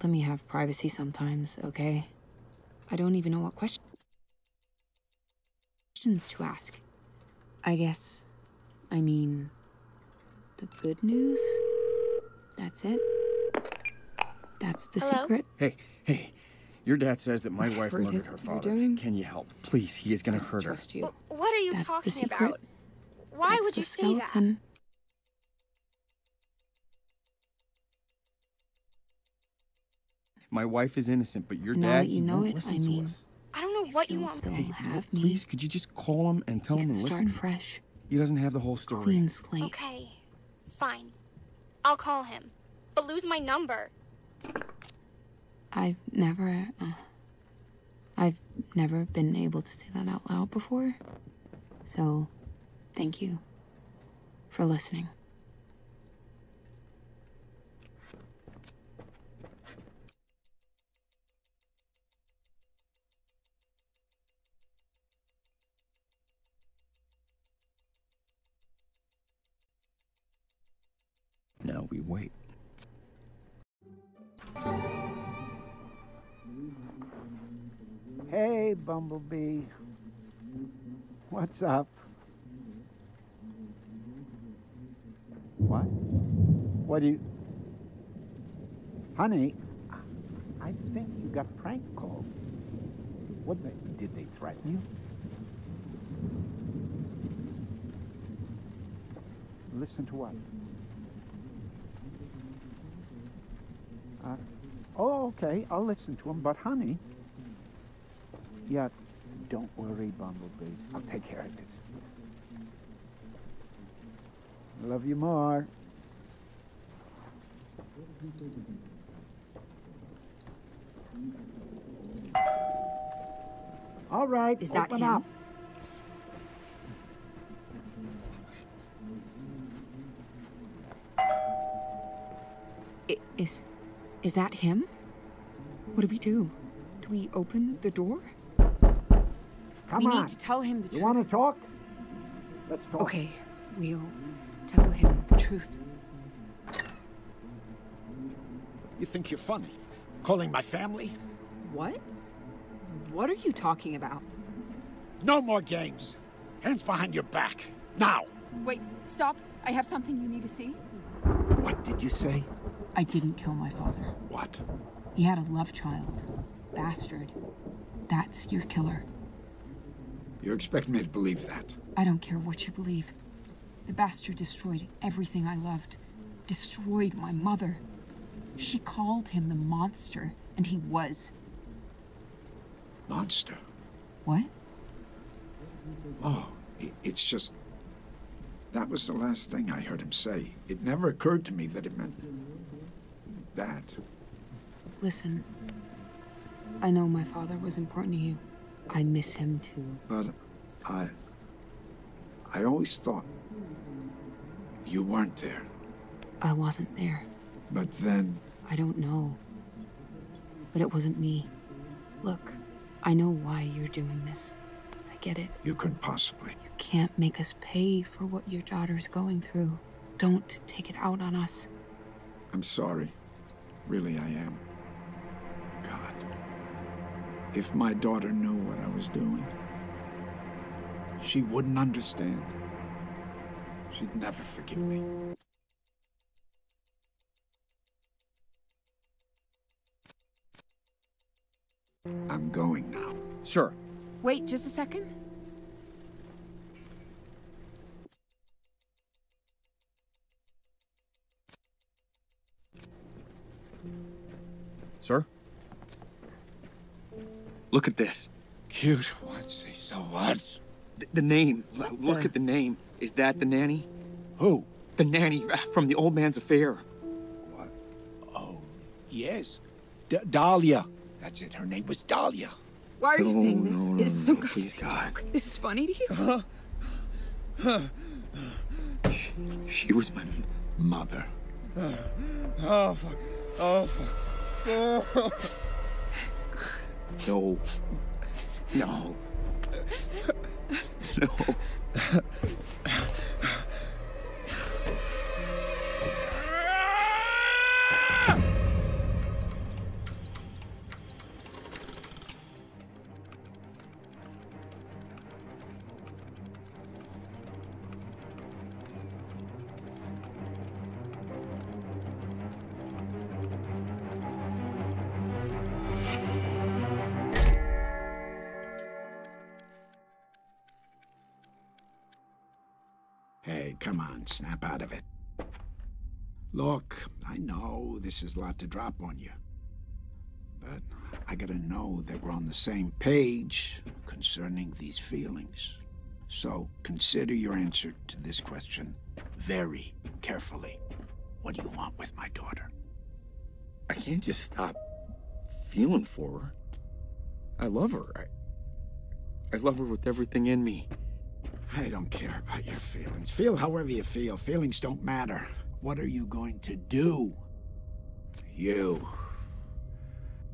let me have privacy sometimes, okay? I don't even know what question- questions to ask. I guess, I mean, the good news? That's it? That's the Hello? secret? Hey, hey. Your dad says that my wife Whatever it murdered her father. doing, Can you help? Please, he is gonna hurt her. Trust you. What are you That's talking about? Why That's would you say that? My wife is innocent, but your Now dad that you he know won't it, listen I to us. I don't know what you want. still Hey, have me. please, could you just call him and tell You him can to start fresh. He doesn't have the whole story. Clean slate. Okay, fine. I'll call him. But lose my number. I've never, uh, I've never been able to say that out loud before. So, thank you for listening. Bumblebee. What's up? What? What do you. Honey, I think you got prank called. What they, did they threaten you? Listen to what? Uh, oh, okay. I'll listen to him. But, honey, yeah, don't worry, Bumblebee. I'll take care of this. I love you more. All right, Is that open him? up. I- Is, is that him? What do we do? Do we open the door? Come we on. need to tell him the you truth. You want to talk? Let's talk. Okay, we'll tell him the truth. You think you're funny? Calling my family? What? What are you talking about? No more games. Hands behind your back. Now. Wait, stop. I have something you need to see. What did you say? I didn't kill my father. What? He had a love child. Bastard. That's your killer. You expect me to believe that? I don't care what you believe. The bastard destroyed everything I loved. Destroyed my mother. She called him the monster, and he was. Monster. What? Oh, it's just. That was the last thing I heard him say. It never occurred to me that it meant. that. Listen. I know my father was important to you. I miss him too. But I. I always thought. You weren't there. I wasn't there. But then. I don't know. But it wasn't me. Look, I know why you're doing this. I get it. You couldn't possibly. You can't make us pay for what your daughter's going through. Don't take it out on us. I'm sorry. Really, I am. God. If my daughter knew what I was doing, she wouldn't understand. She'd never forgive me. I'm going now. Sure. Wait just a second. Look at this. Cute. What's he so what? The, the name. L- look at the name. Is that the nanny? Who? The nanny from the old man's affair. What? Oh, yes. D- Dahlia. That's it. Her name was Dahlia. Why are you No, saying this? no, no, is this no, some kind please, of God. joke? This is funny to you? She, she was my m- Mother. Oh, fuck. Oh, fuck. Oh. (laughs) No. No. No. A lot to drop on you. But I gotta know that we're on the same page concerning these feelings. So consider your answer to this question very carefully. What do you want with my daughter? I can't just stop feeling for her. I love her. I, I love her with everything in me. I don't care about your feelings. Feel however you feel. Feelings don't matter. What are you going to do? You.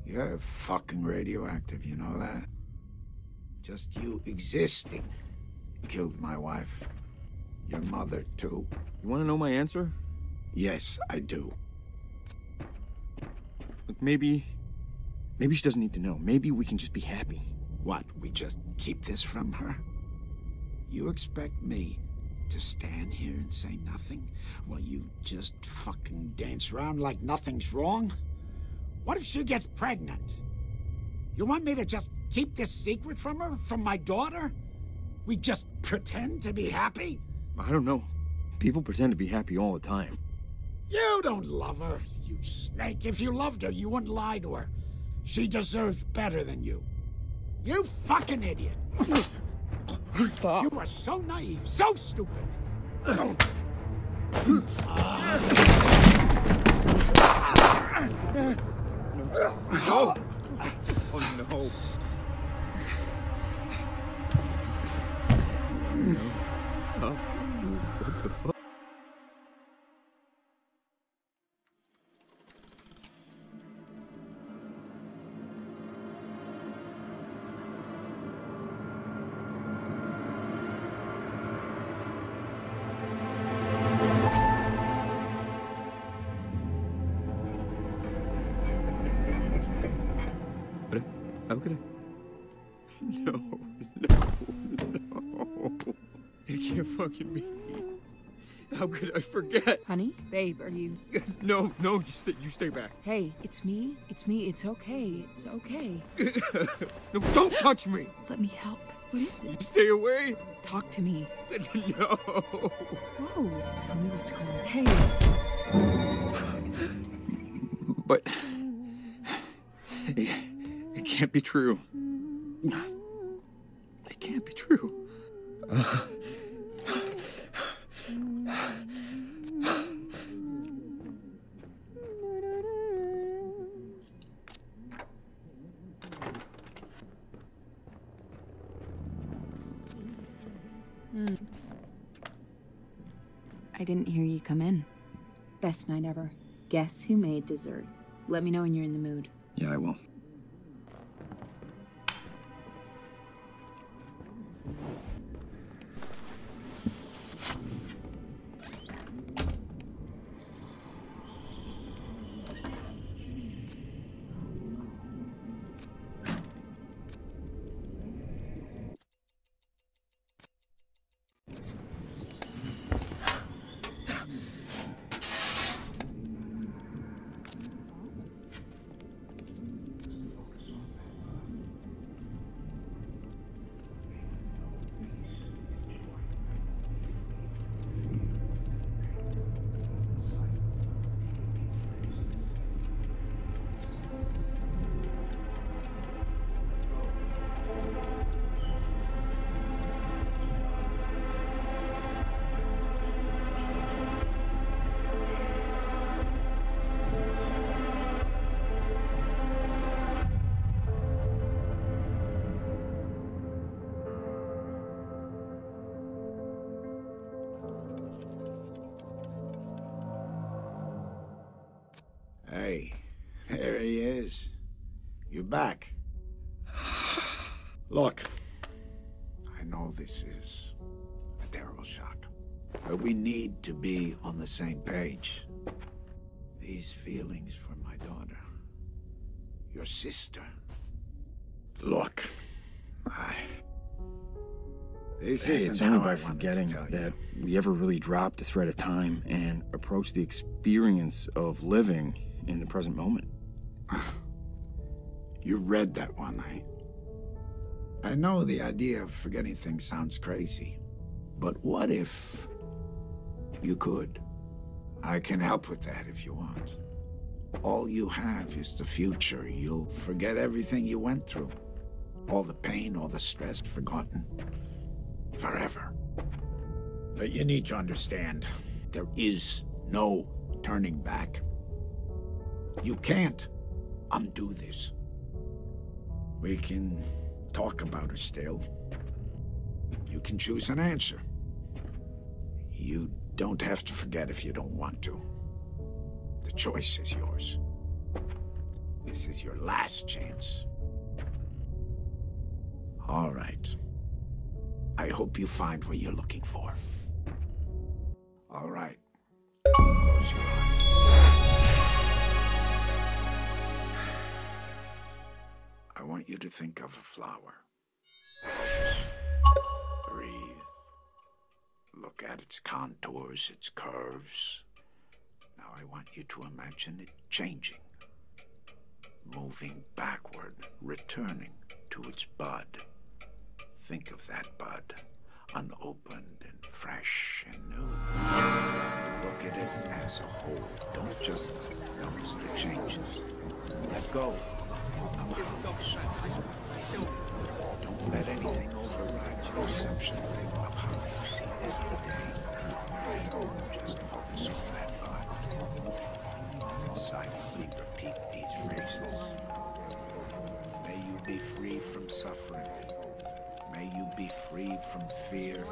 You're fucking radioactive, you know that? Just you existing killed my wife. Your mother, too. You want to know my answer? Yes, I do. Look, maybe. Maybe she doesn't need to know. Maybe we can just be happy. What, we just keep this from her? You expect me to stand here and say nothing while you just fucking dance around like nothing's wrong? What if she gets pregnant? You want me to just keep this secret from her? From my daughter? We just pretend to be happy? I don't know. People pretend to be happy all the time. You don't love her, you snake. If you loved her, you wouldn't lie to her. She deserves better than you. You fucking idiot. You are so naive, so stupid. No! Oh no. No. What the fuck? Can't. How could I forget? Honey, babe, are you. (laughs) No, no, you stay, you stay back. Hey, it's me. It's me. It's okay. It's okay. (laughs) No, don't touch me. Let me help. What is it? Stay away. Talk to me. (laughs) No. Whoa. Tell me what's going on. Hey. But it, (sighs) it can't be true. Dessert? Let me know when you're in the mood. Yeah, I will. Know this is a terrible shock, but we need to be on the same page. These feelings for my daughter, your sister. Look, I. This Hey, isn't it's only I by forgetting that we ever really dropped the thread of time and approached the experience of living in the present moment. You read that one, eh? I know the idea of forgetting things sounds crazy, but what if you could? I can help with that if you want. All you have is the future. You'll forget everything you went through. All the pain, all the stress, forgotten. Forever. But you need to understand there is no turning back. You can't undo this. We can talk about it still. You can choose an answer. You don't have to forget if you don't want to. The choice is yours. This is your last chance. All right. I hope you find what you're looking for. All right. Close your eyes. I want you to think of a flower. Breathe. Look at its contours, its curves. Now I want you to imagine it changing, moving backward, returning to its bud. Think of that bud, unopened and fresh and new. Look at it as a whole. Don't just notice the changes. Let go. Don't let anything. Just focus on that bud. Silently repeat these phrases. May you be free from suffering. May you be free from fear.